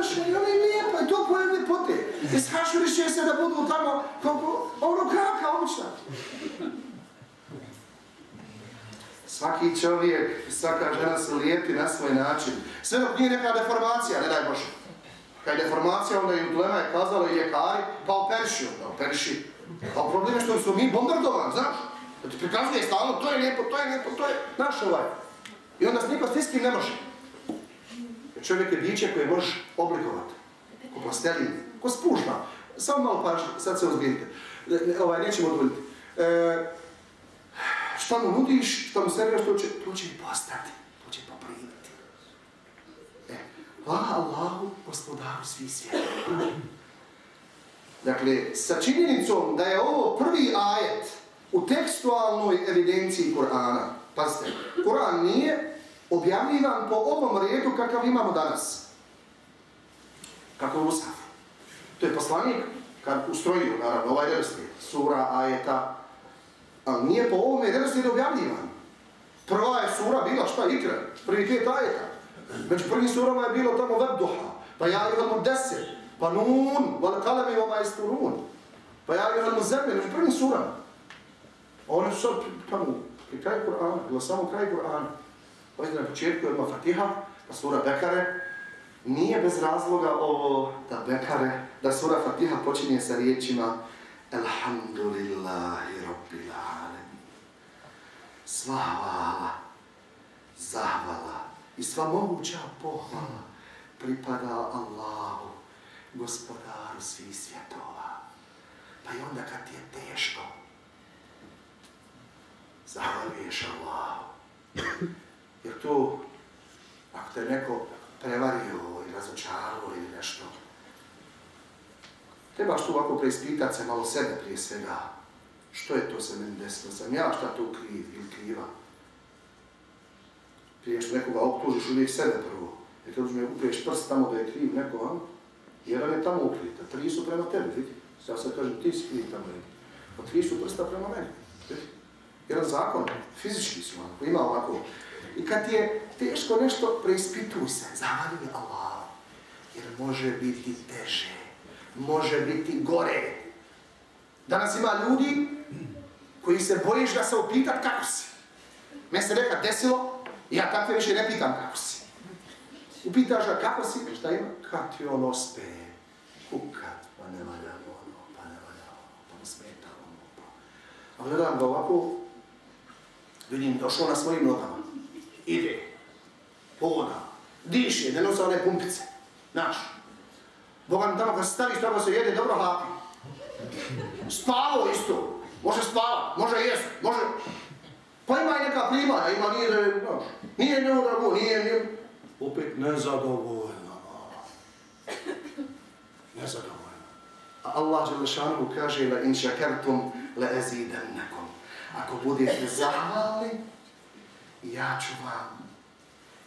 Znaš, i ona im lijepa, i to pojem ljepote. I shašuriše se da budu tamo, kako, ono kaka, obična. Svaki čovjek, svaka žena su lijepi na svoj način. Sve dok nije neka deformacija, ne daj Bože. Kad je deformacija, onda i Ulema je kazala i ljekari, pa operiši onda, operiši. A problem je što su mi bombardovani, znaš? Da ti prikazuje stalno, to je lijepo, to je lijepo, to je naš ovaj. I onda s niko s ne može. Čovjek je biće koje možeš oblikovati. Ko plastelin, ko spužna. Samo malo pažnje, sad se ozbiljite. Ovaj, nećemo odvoljiti. E, šta mu nudiš, šta mu serviraš, to će, to će postati. To će poprimiti. E, hvala Allahu, gospodaru svih svijeta. Dakle, sa činjenicom da je ovo prvi ajet u tekstualnoj evidenciji Korana. Pazite, Koran nije objavljivan po ovom redu kakav imamo danas. Kako je Usaf. To je poslanik kad ustrojio, naravno, ovaj redoslijed, sura, ajeta, ali nije po ovome redoslijedu objavljivan. Prva je sura bila šta ikra, prvi pet ajeta. Među prvim surama je bilo tamo Vebduha, pa ja imamo deset, pa Nun, val kalemi wa majsturun, pa ja imamo zemlje, među prvim surama. A one su sad tamo, pri kraju Kur'ana, bilo samo kraj Kur'ana. Ovdje na početku je Fatiha, pa sura Bekare, nije bez razloga ovo da Bekare, da sura Fatiha počinje sa riječima Alhamdulillahi Rabbil Alamin. Sva hvala, zahvala i sva moguća pohvala pripada Allahu, gospodaru svih svjetova. Pa i onda kad ti je teško, zahvaliješ Allahu. Jer tu, ako te neko prevario i razočarao ili nešto, trebaš tu ovako preispitati se malo sebe prije svega. Što je to se meni desilo? Sam ja šta tu kriv ili kriva? Prije što nekoga optužiš, uvijek sebe prvo. Jer kad uzme upriješ prst tamo da je kriv neko, a? Jedan je tamo ukrita, tri su prema tebi, vidi. Ja sad kažem, ti si kriv tamo, vidi. A tri su prsta prema meni, vidi. Jedan zakon, fizički su onako, ima ovako. I kad ti je teško nešto, preispituj se, zavali Allah. Jer može biti teže, može biti gore. Danas ima ljudi koji se bojiš da se upitat kako si. Me se nekad desilo, ja takve više ne pitam kako si. Upitaš ga kako si, šta ima? Kad ti on ospe, kukat, pa ne valja ono, pa ne valja ono, pa ne smeta ono, pa. A gledam ga ovako, vidim, došao na svojim nogama. Ide, hoda, diše, ne nosa one pumpice, naš. Boga mi tamo kad se staviš, tamo se jede, dobro hlapi. Spavo isto, može spavat, može jest, može... Pa ima i neka primanja, ima, nije, znaš, nije neudrago, nije, nije... Opet nezadovoljno. Nezadovoljno. A Allah Đelešanu kaže la in šakartum la azidannakum. Ako budete zahvalni, ja ću vam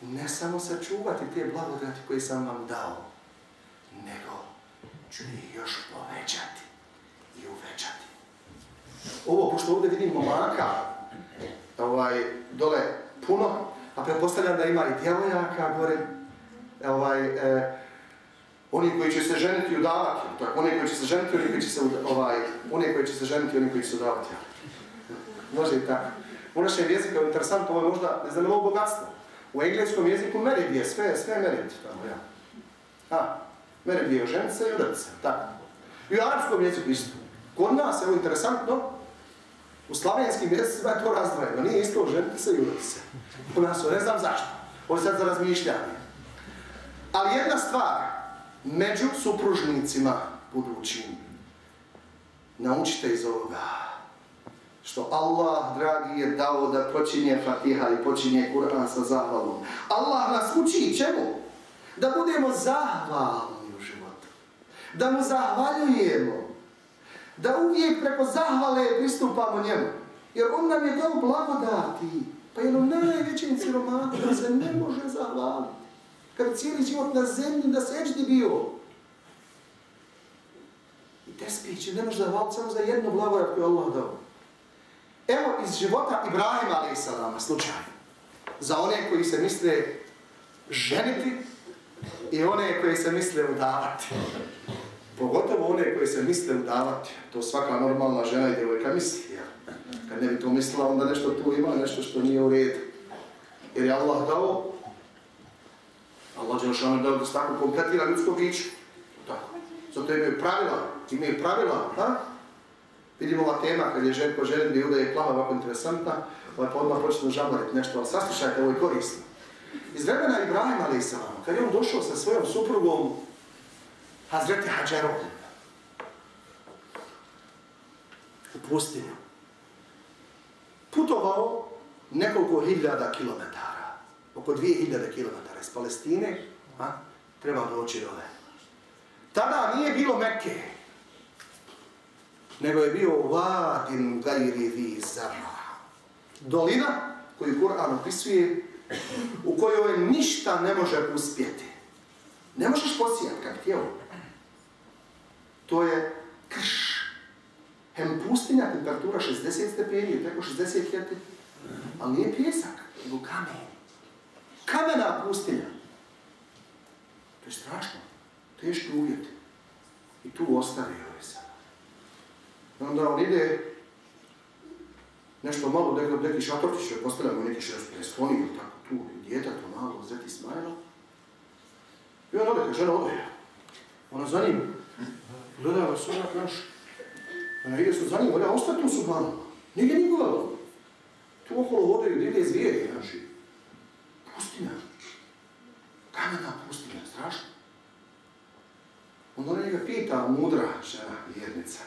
ne samo sačuvati te blagodati koje sam vam dao, nego ću ih još povećati i uvećati. Ovo, pošto ovdje vidimo maka, ovaj, dole puno, a pretpostavljam da ima i djevojaka gore, ovaj, e, oni koji će se ženiti i udavati, tako, oni koji će se ženiti, oni koji će se, ovaj, oni koji će se ženiti, oni koji će se udavati. Može i tako. U našem jeziku je interesantno, ovo je možda, ne znam, ovo bogatstvo. U engleskom jeziku merid je, sve, sve merid, tamo, ja. Ha, merid je žence i udrce, tako. I u arapskom jeziku isto. Kod nas, evo interesantno, u slavenskim jezicima je to razdvojeno, nije isto ženite se i udrce se. U nas, ne znam zašto. Ovo je sad za razmišljanje. Ali jedna stvar, među supružnicima budućim, naučite iz ovoga što Allah, dragi, je dao da počinje Fatiha i počinje Kur'an sa zahvalom. Allah nas uči čemu? Da budemo zahvalni u životu. Da mu zahvaljujemo. Da uvijek preko zahvale pristupamo njemu. Jer on nam je dao blagodati. Pa jednom najvećim siromatom da se ne može zahvaliti. Kad cijeli život na zemlji da seđdi bio. I te spiće, ne može zahvaliti samo za jednu blagodat koju Allah dao. Evo iz života Ibrahima a.s. slučaj. Za one koji se misle ženiti i one koji se misle udavati. Pogotovo one koje se misle udavati. To svaka normalna žena i djevojka misli. Kad ne bi to mislila, onda nešto tu ima, nešto što nije u redu. Jer je Allah dao, Allah Đelšanu dao da se tako kompletira ljudsko biće. Zato imaju pravila, imaju pravila, ha? Vidimo ova tema kad je ženko ženitbi i je plava ovako interesantna, ovaj pa odmah počne žabariti nešto, ali saslušajte, ovo je korisno. Iz vremena Ibrahima a.s. kad je on došao sa svojom suprugom Hazreti Hadžerom u pustinju, putovao nekoliko hiljada kilometara, oko dvije hiljade kilometara iz Palestine, a, treba doći do ove. Tada nije bilo Mekke, nego je bio vadin gajri vi. Dolina koju Kur'an opisuje, u kojoj ništa ne može uspjeti. Ne možeš posijati kak tijelo. To je krš. Hem pustinja, temperatura 60 stepeni, preko 60 hjeti, ali nije pjesak, nego kamen. Kamena pustinja. To je strašno. Teški uvjeti. I tu ostavio je se. Onda on ide nešto malo, neki, neki šatorčić, postavljamo neki ili tako tu, djeta to malo, uzeti Ismaila. I on ode, kad žena ode. Ona za njim, gleda rasulat naš. Ona ide su za njim, ona ostati u subhanu. Nije nikoga. Tu okolo vodaju divlje zvijeri, naši. Pustinja. Kamena pustinja, strašno. Onda ona njega pita, mudra žena, vjernica.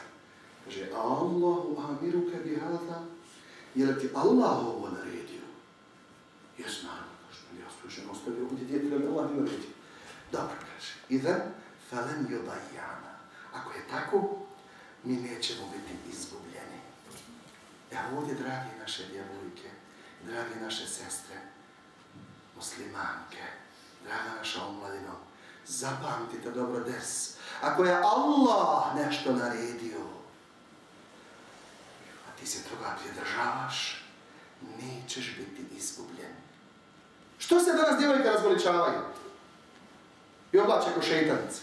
Kaže, Allahu amiruke bi hada, je li ti Allah ovo naredio? Jes, naravno, kaže, ja slušam, ostavio ovdje djeti da mi Allah ne naredio. Dobro, kaže, idem, jodajana. Ako je tako, mi nećemo biti izgubljeni. Evo ovdje, dragi naše djevojke, dragi naše sestre, muslimanke, draga naša omladino, zapamtite dobro des. Ako je Allah nešto naredio, a ti se toga pridržavaš, nećeš biti izgubljen. Što se danas djevojka razgoličavaju? I oblače ko šeitanice,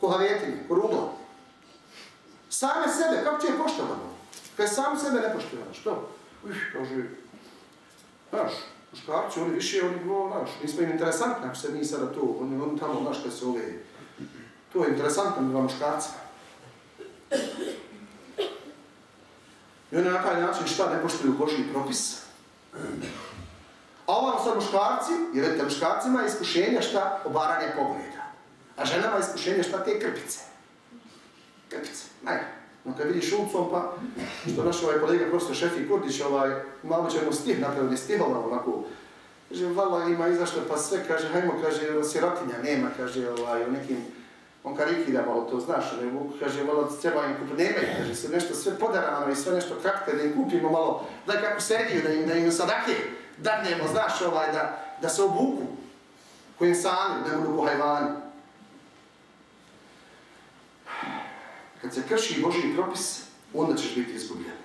ko havetinje, ko. Same sebe, kako će je poštovano? Kad sam sebe ne poštovano, što? Uf, kaže, znaš, muškarci, oni više, oni, no, znaš, nismo im interesantni ako se mi sada tu, oni, oni tamo, znaš, kad se ove, to je interesantno mi muškarcima. I oni na taj način šta ne poštuju Božji propis. A ovamo sad muškarci, jer vidite, muškarcima je iskušenja šta obaranje pogleda. A ženama je iskušenja šta te krpice. Krpice, najbolje. No kad vidiš ulicom, pa što naš ovaj kolega profesor Šefi Kurdić, ovaj, malo ćemo stih napraviti, stihova onako, kaže, vala ima izašto, pa sve, kaže, hajmo, kaže, sirotinja nema, kaže, ovaj, u nekim, on karikira malo to, znaš, ne, kaže, vala, treba im kupiti, kaže, sve nešto, sve podarano i sve nešto kratke, da im kupimo malo, daj kako sediju, da im, da im sadake dadnemo, znaš, ovaj, da, da se obuku, koji sami, ne budu. Kad se krši Božji propis, onda ćeš biti izgubljen.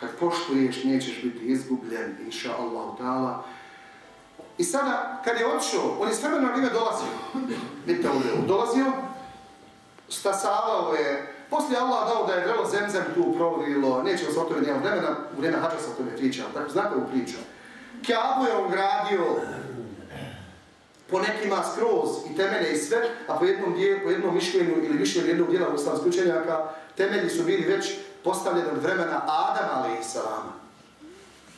Kad poštuješ, nećeš biti izgubljen, inša Allahu ta'ala. I sada, kad je otišao, on je s vremena vrijeme dolazio. Vidite ovdje, dolazio, stasavao je, poslije Allah dao da je vrelo zemzem tu provodilo, neće se o tome vremena, u vrijeme hađa se o tome pričao, tako znate ovu priču. Kjabu je on gradio po nekima skroz i temelje i sve, a po jednom, dijelu, po jednom mišljenju ili mišljenju jednog dijela islamskih učenjaka, temelji su bili već postavljeni od vremena Adama a.s.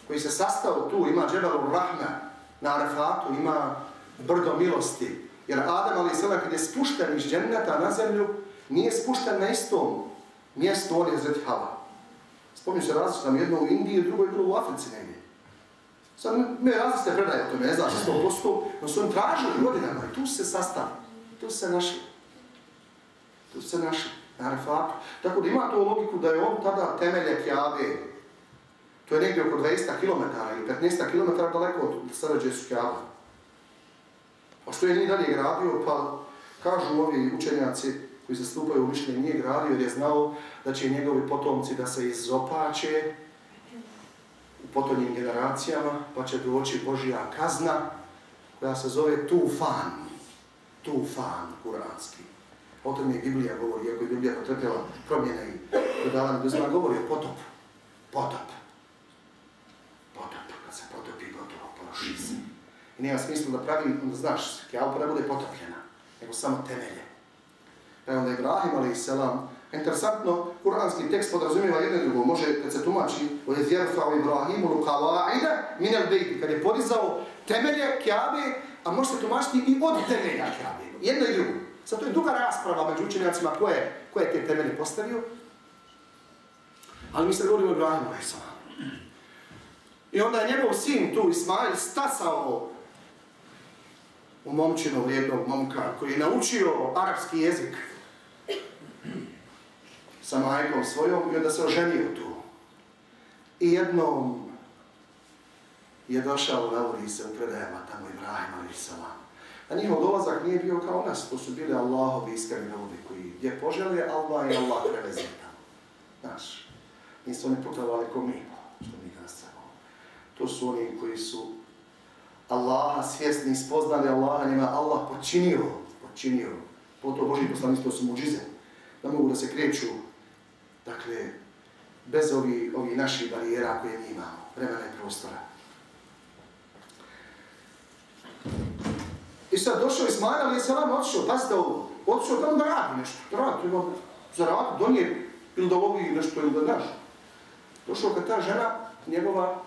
koji se sastao tu, ima Džebalu Rahma na Arefatu, ima brdo milosti. Jer Adam a.s. kad je spušten iz dženneta na zemlju, nije spušten na istom mjestu, on je Zret Hava. Spominju se različno, jedno u Indiji, drugo je bilo u Africi negdje. Sad me različite predaje o tome, ne znaš 100%, no su oni tražili godinama i tu se sastali. Tu se našli. Tu se našli. Na refatu. Tako da ima to logiku da je on tada temelje Kjabe. To je negdje oko 200 km ili 15 km daleko od Sarađe su Kjaba. Je nije dalje gradio, pa kažu ovi učenjaci koji zastupaju u mišljenje, nije gradio jer je znao da će njegovi potomci da se izopače u potonjim generacijama, pa će doći Božija kazna koja se zove Tufan. Tufan, kuranski. O tome je Biblija govori, iako je Biblija potrpjela promjene i dodavanje dozvora, govori o potopu. Potop. Potop. Kad se potopi, gotovo, poroši se. I nema smisla da pravi, onda znaš, kjalpa ne bude potopljena, nego samo temelje. Pa onda Ibrahim, selam, Interesantno, kuranski tekst podrazumijeva jedno drugo. Može, kad se tumači, o je zjerfao Ibrahimu lukavaida minel bejti, kad je podizao temelje Kjabe, a može se tumačiti i od temelja Kjabe. Jedno i drugo. Sad to je duga rasprava među učenjacima ko je, ko je te temelje postavio. Ali mi se govorimo o Ibrahimu, I onda je njegov sin tu, Ismail, stasao u momčinu jednog momka koji je naučio arapski jezik sa majkom svojom i onda se oženio tu. I jednom je došao, navodi se u predajama tamo Ibrahim a.s. A njihov dolazak nije bio kao nas, to su bili Allahovi iskreni ljudi koji gdje poželje Allah i Allah preveze tamo. Znaš, nisu oni putovali ko mi, što mi danas To su oni koji su Allaha svjesni, spoznali Allaha, njima Allah počinio, počinio. Po to Boži poslanici, to su muđize. Da mogu da se kreću Dakle, bez ovih ovi naših barijera koje mi imamo, vremena i prostora. I sad došao Ismail, ali je se vam otišao, pazite ovo, otišao tamo da radi nešto, da radi, ima za radi, donije, ili da lovi nešto, ili da daš. Došao kad ta žena, njegova,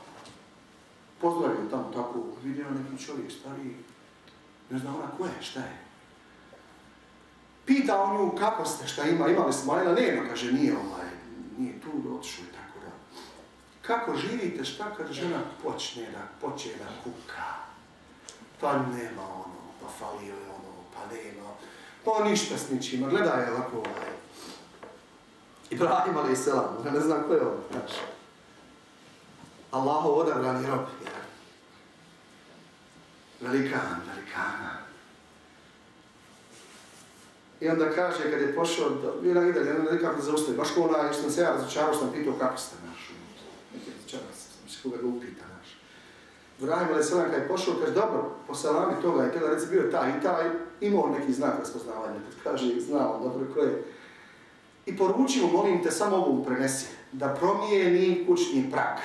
pozdravio tamo tako, vidio neki čovjek, stari, ne zna ona ko je, šta je. Pita on nju kako ste, šta ima, imali Ismaila, nema, kaže, nije ovaj, nije tu, otišao i tako da. Kako živite, šta kad žena počne da, počne da kuka? Pa nema ono, pa fali joj ono, pa nema, pa ništa s ničima, gledaj ovako ovaj. Ibrahim ali selam, ne znam ko je ovo, znaš. Allahov odabrani rob, jer velikan, velikana. I onda kaže, kad je pošao, bio na ide, ne nekako zaustavi, baš ko ona, što sam se ja razočarao, sam pitao kako ste, naš, neki razočarao sam, se koga ga upita, naš. Ibrahim ali selam kad je pošao, kaže, dobro, po salami toga, i kada reci bio taj i taj, imao neki znak raspoznavanja, kaže, znao, dobro, ko je. I poručio, molim te, samo ovo prenesi, da promijeni kućni prak.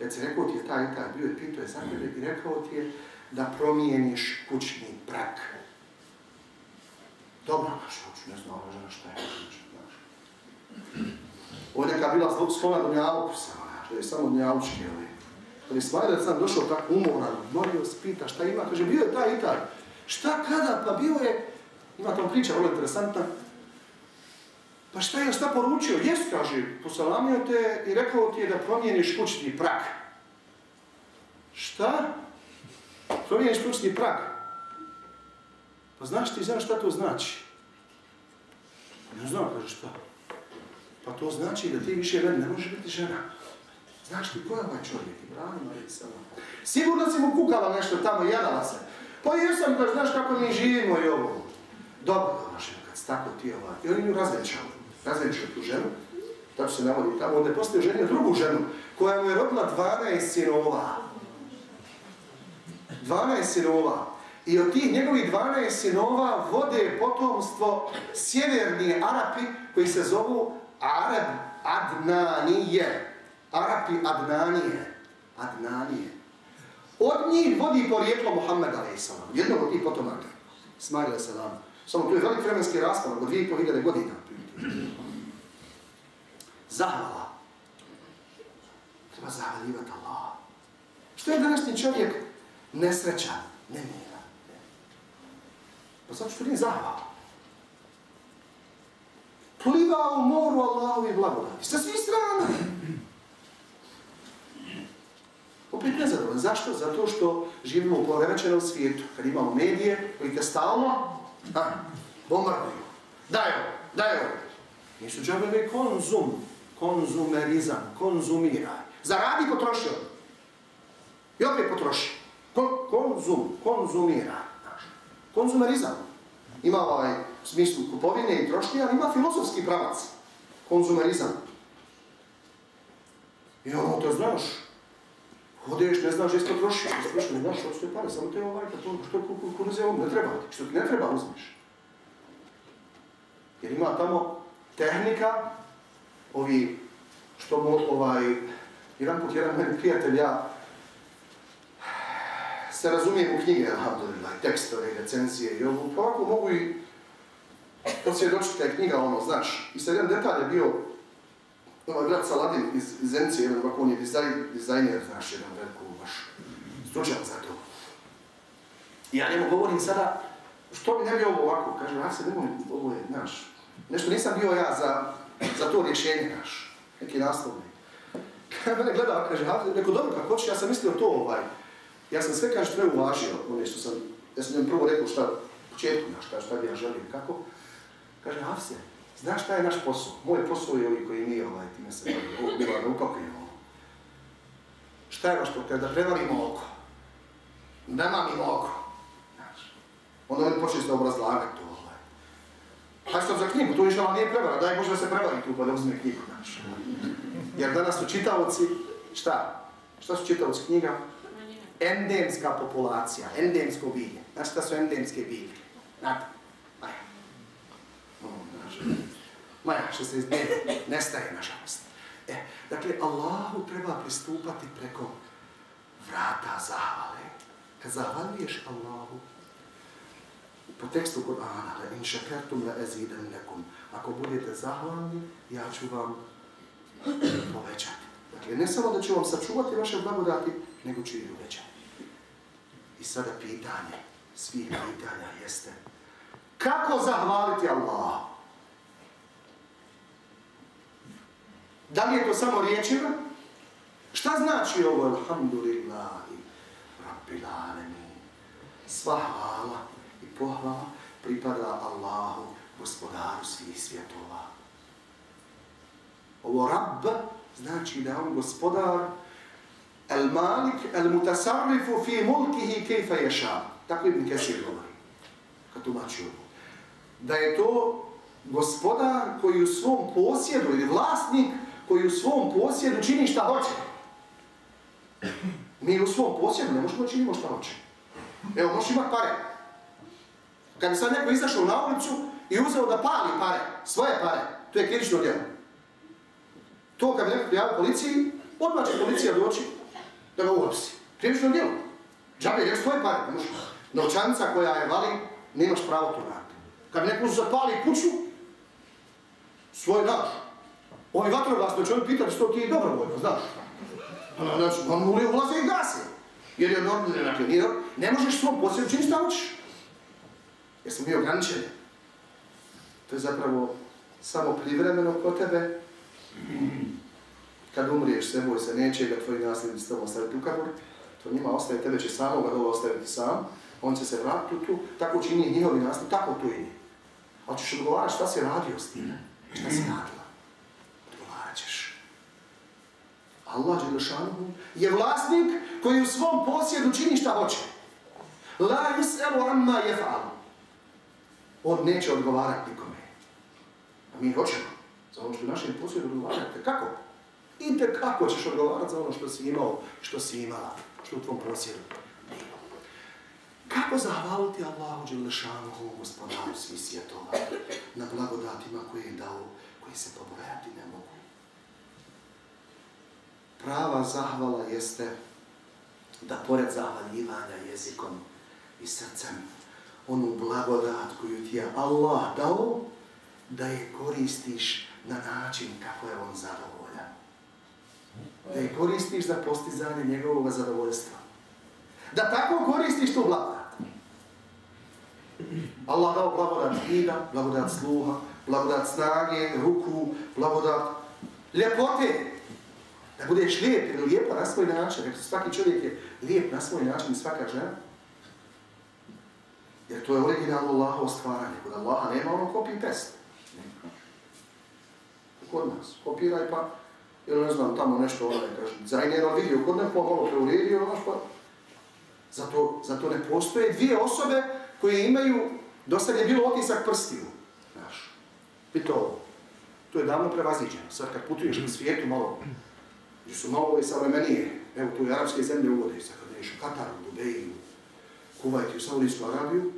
Reci, rekao ti je taj i taj, bio je pitao je za i rekao ti je da promijeniš kućni prak. Dobro, znaš, hoću, ne znam, ova žena šta je. Ovdje kad bila zbog sklona do Njavukusa, što je samo Njavučki, ali... Kad je Smajler sam došao tako umoran, morio se pita šta ima, kaže, bio je taj i taj. Šta, kada, pa bio je, ima tamo priča, vrlo interesantna, pa šta je, šta poručio? Jes, kaže, posalamio te i rekao ti je da promijeniš kućni prak. Šta? Promijeniš kućni prak. Pa znaš ti, znaš šta to znači? Ne znam, kaže šta. Pa to znači da ti više meni ne može biti žena. Znaš ti ko ovaj čovjek? Samo. Sigurno si mu kukala nešto tamo, jadala se. Pa jesam, kaže, znaš kako mi živimo i ovo. Dobro, kad si tako ti ovaj. I on nju razvećao. Razvećao tu ženu. Tako se navodi tamo. Onda je postoje ženio drugu ženu koja mu je rodila 12 sinova. 12 sinova. I od tih njegovih 12 sinova vode potomstvo sjeverni Arapi koji se zovu Arab Adnanije. Arapi Adnanije. Adnanije. Od njih vodi porijeklo Muhammed a.s. Jednog od tih potomaka. Smajla a.s. Samo tu je velik vremenski raspad, od 2500 godina. Zahvala. Treba zahvaljivati Allah. Što je današnji čovjek nesrećan? Ne nije. Pa zato što nije zahvala. Pliva u moru Allahovi blagodati. Sa svih strana. Opet nezadovoljno. Zašto? Zato što živimo u poremećenom svijetu. Kad imamo medije koji te stalno a, bombarduju. Daj ovo, daj ovo. Nisu džabeve konzum, konzumerizam, konzumiraj. Zaradi potrošio. I opet potroši. Kon, konzum, konzumiraj konzumerizam. Ima ovaj smislu kupovine i trošnje, ali ima filozofski pravac. Konzumerizam. I ono, to znaš. Hodeš, ne znaš, trošiš, isto trošiš, ne znaš, što pare, samo te ovaj, to, što kukuruze ovo, ne treba ti, što ti ne treba, uzmeš. Jer ima tamo tehnika, ovi, što mu, ovaj, jedan put jedan meni prijatelj, ja se razumijem u knjige, alhamdulillah, tekstove, recenzije i pa ovako mogu i posvjedočiti taj knjiga, ono, znaš, i sad jedan detalj je bio, ovaj brat Saladin iz Zencije, jedan ovako, on je dizajn, dizajner, znaš, jedan veliko, baš, stručan za to. I ja njemu govorim sada, što mi ne bi ovo ovako, kaže, ja se nemoj, ovo je, znaš, nešto nisam bio ja za, za to rješenje, znaš, neki naslovni. Mene gleda, kaže, neko dobro, kako ja sam mislio to, ovaj, ja sam sve, kaže, tvoje uvažio, ono što sam, ja sam njemu prvo rekao šta, početku, znaš, šta, šta bi ja želio, kako, kaže, Hafse, znaš šta je naš posao? Moj posao je ovi koji mi, ovaj, time se, ovo, bila da ukakujemo. Šta je naš posao? Da prevarimo oko. Da mamimo oko. Znaš, onda oni počeli se obrazlagati to. Hajde što za knjigu, to išla nije prevara, daj Bože da se prevari tu pa da uzme knjigu, znaš. Jer danas su čitavci, šta? Šta su čitavci knjiga? Endemska populacija, endemsko bilje. Znaš šta su endemske bilje? Znate? Maja. Maja, što se izbije, nestaje, nažalost. E, dakle, Allahu treba pristupati preko vrata zahvale. Kad zahvaljuješ Allahu, po tekstu Kur'ana, in šakertum la ezidem nekum, ako budete zahvalni, ja ću vam povećati. Dakle, ne samo da ću vam sačuvati vaše blagodati, nego ću ih uvećati. I sada pitanje, svih pitanja jeste, kako zahvaliti Allah? Da li je to samo riječima? Šta znači ovo? Alhamdulillahi, Rabbil Alemin. Sva hvala i pohvala pripada Allahu, gospodaru svih svjetova. Ovo Rabb znači da on gospodar el malik el mutasarrifu fi mulkihi kejfa ješa. Tako Ibn Kesir govori, kad tumači ovo. Da je to gospodar koji u svom posjedu ili vlasnik koji u svom posjedu čini šta hoće. Mi u svom posjedu ne možemo činimo šta hoće. Evo, možeš imati pare. Kad bi sad neko izašao na ulicu i uzeo da pali pare, svoje pare, to je krivično djelo. To kad bi neko prijavio policiji, odmah će policija doći da ga uhapsi. Krivično djelo. Džabe, jer svoje pare, ne možeš. Novčanica koja je vali, nemaš pravo to raditi. Kad bi neko zapali kuću, svoj daš. Ovi vatrogasno će on pitati što ti je dobrovoljno, znaš. Znači, on uli ulaze i gasi. Jer je normalno, dakle, ne možeš svom posjedu čini šta hoćeš. Jer smo mi ograničeni. To je zapravo samo privremeno kod tebe. Kad umriješ, sve boj se, neće ga tvoji nasljednici s ostaviti u kabur. To njima ostaje, tebe će samo ga dole ostaviti sam. On će se vratiti tu, tako čini njihovi nasljednici, tako tu i Ali ćeš odgovarati šta si radio s tim, šta si radila. Odgovarat ćeš. Allah Đelešanuhu je vlasnik koji u svom posjedu čini šta hoće. La yus'alu amma yaf'al. On neće odgovarati nikome. A mi hoćemo. Za ono što u našem posjedu odgovarate. Kako? I kako ćeš odgovarati za ono što si imao, što si imala, što u tvom posjedu bilo. Kako zahvaliti Allahu Đelešanuhu, gospodaru svih svjetova, na blagodatima koje je dao, koji se pobrojati ne mogu. Prava zahvala jeste da pored zahvaljivanja jezikom i srcem, onu blagodat koju ti je Allah dao, da je koristiš na način kako je on zadovoljan. Da je koristiš za postizanje njegovog zadovoljstva. Da tako koristiš tu blagodat. Allah dao blagodat vida, blagodat sluha, blagodat snage, ruku, blagodat ljepote. Da budeš lijep ili lijepa na svoj način. Rekli, svaki čovjek je lijep na svoj način svaka žena. Jer to je originalno Allahovo stvaranje. Kod Allaha nema ono copy i paste. Kod nas. Kopiraj pa, ili ne znam, tamo nešto onaj, kaže, dizajnero vidio kod neko, malo preuredio, znaš pa. Zato, zato ne postoje dvije osobe koje imaju, do sad je bilo otisak prstiju. Znaš, i to, je davno prevaziđeno. Sad kad putuješ na svijetu malo, gdje su malo ove savremenije, evo tu je arapske zemlje uvode, sad kad ideš u Katar, u Dubeju, Kuvajt, u Saudijsku Arabiju,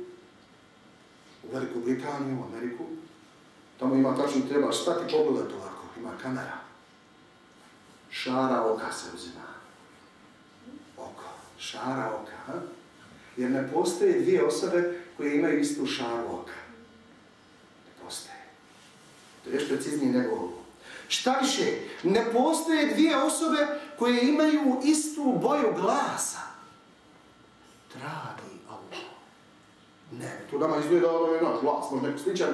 u Veliku Britaniju, u Ameriku, Tamo ima tačno, treba stati pogledat ovako, ima kamera. Šara oka se uzima. Oko, šara oka. Jer ne postoje dvije osobe koje imaju istu šaru oka. Ne postoje. To je još preciznije nego ovo. Šta više, ne postoje dvije osobe koje imaju istu boju glasa. Allah. Ne, to nama izgleda ono je naš glas, možda neko sličan.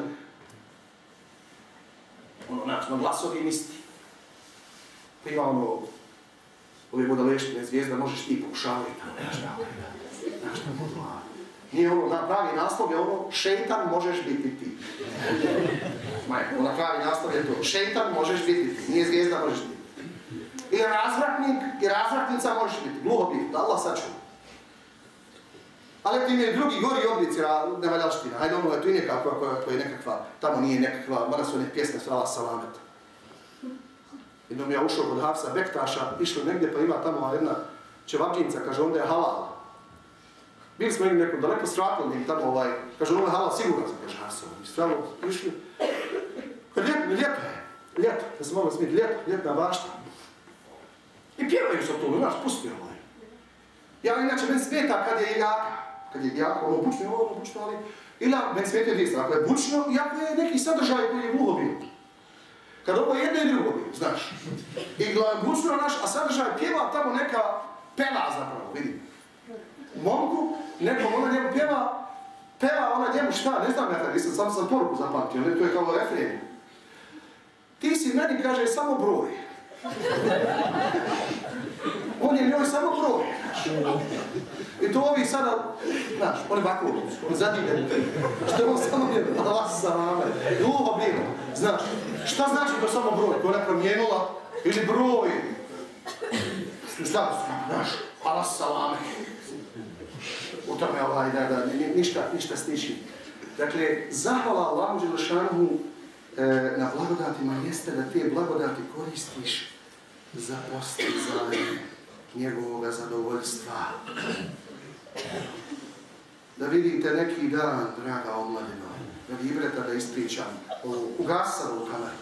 Ono, naš, na glasovi isti. Pa ima ono, ove budaleštine zvijezda, možeš ti pokušavati, znaš šta, znaš šta, Nije ono, na pravi naslov je ono, šeitan možeš biti ti. Maj, na pravi naslov je to, šeitan možeš biti ti, nije zvijezda možeš biti. I razvratnik, i razvratnica možeš biti, gluho biti, da Allah sačuva. Ali ti je drugi gori oblici nevaljaština. Ajde ono, tu i nekakva koja je nekakva, tamo nije nekakva, mora su one pjesme svala salameta. Jednom ja ušao kod Hafsa Bektaša, išao negdje pa ima tamo jedna čevapđinca, kaže onda je halal. Bili smo negdje nekom daleko stratilnim tamo ovaj, kaže ono je halal, sigurno kaže Hafsa, mi strano išli. Kaže ljeto, ljeto je, ljeto, da se mogla smiti, ljeto, ljetna bašta. I pjevaju se to, znaš, pusti ovaj. Ja inače meni smeta kad je jaka, kad je jako, ono bučno, ono bučno, ali... Ili meni smeta je ako je bučno, iako je neki sadržaj koji je gluho bio. Kad ovo jedno i drugo bio, znaš. I bučno naš, a sadržaj pjeva tamo neka peva zapravo, vidim. Momku, nekom ona njemu pjeva, peva ona njemu šta, ne znam ja nisam, sam sam poruku zapamtio, ne, to je kao refren. Ti si meni, kaže, samo broj. On je njoj samo broj. I to ovi sada, znaš, oni ovako, oni zadivljeni. Što je on samo jedan, Allah sa vama, ljubav. Znaš, šta znači to samo broj? Ko je promijenula? Ili broj? Šta, znaš, Allah sa vama. U tome ovaj, da, da, ništa, ništa stiši. Dakle, zahvala Allahu Đelešanu e, na blagodatima jeste da te blagodati koristiš za postizanje njegovog zadovoljstva. Da vidite neki dan, draga omladina, da vi ibreta da ispričam u Gasaru kameru.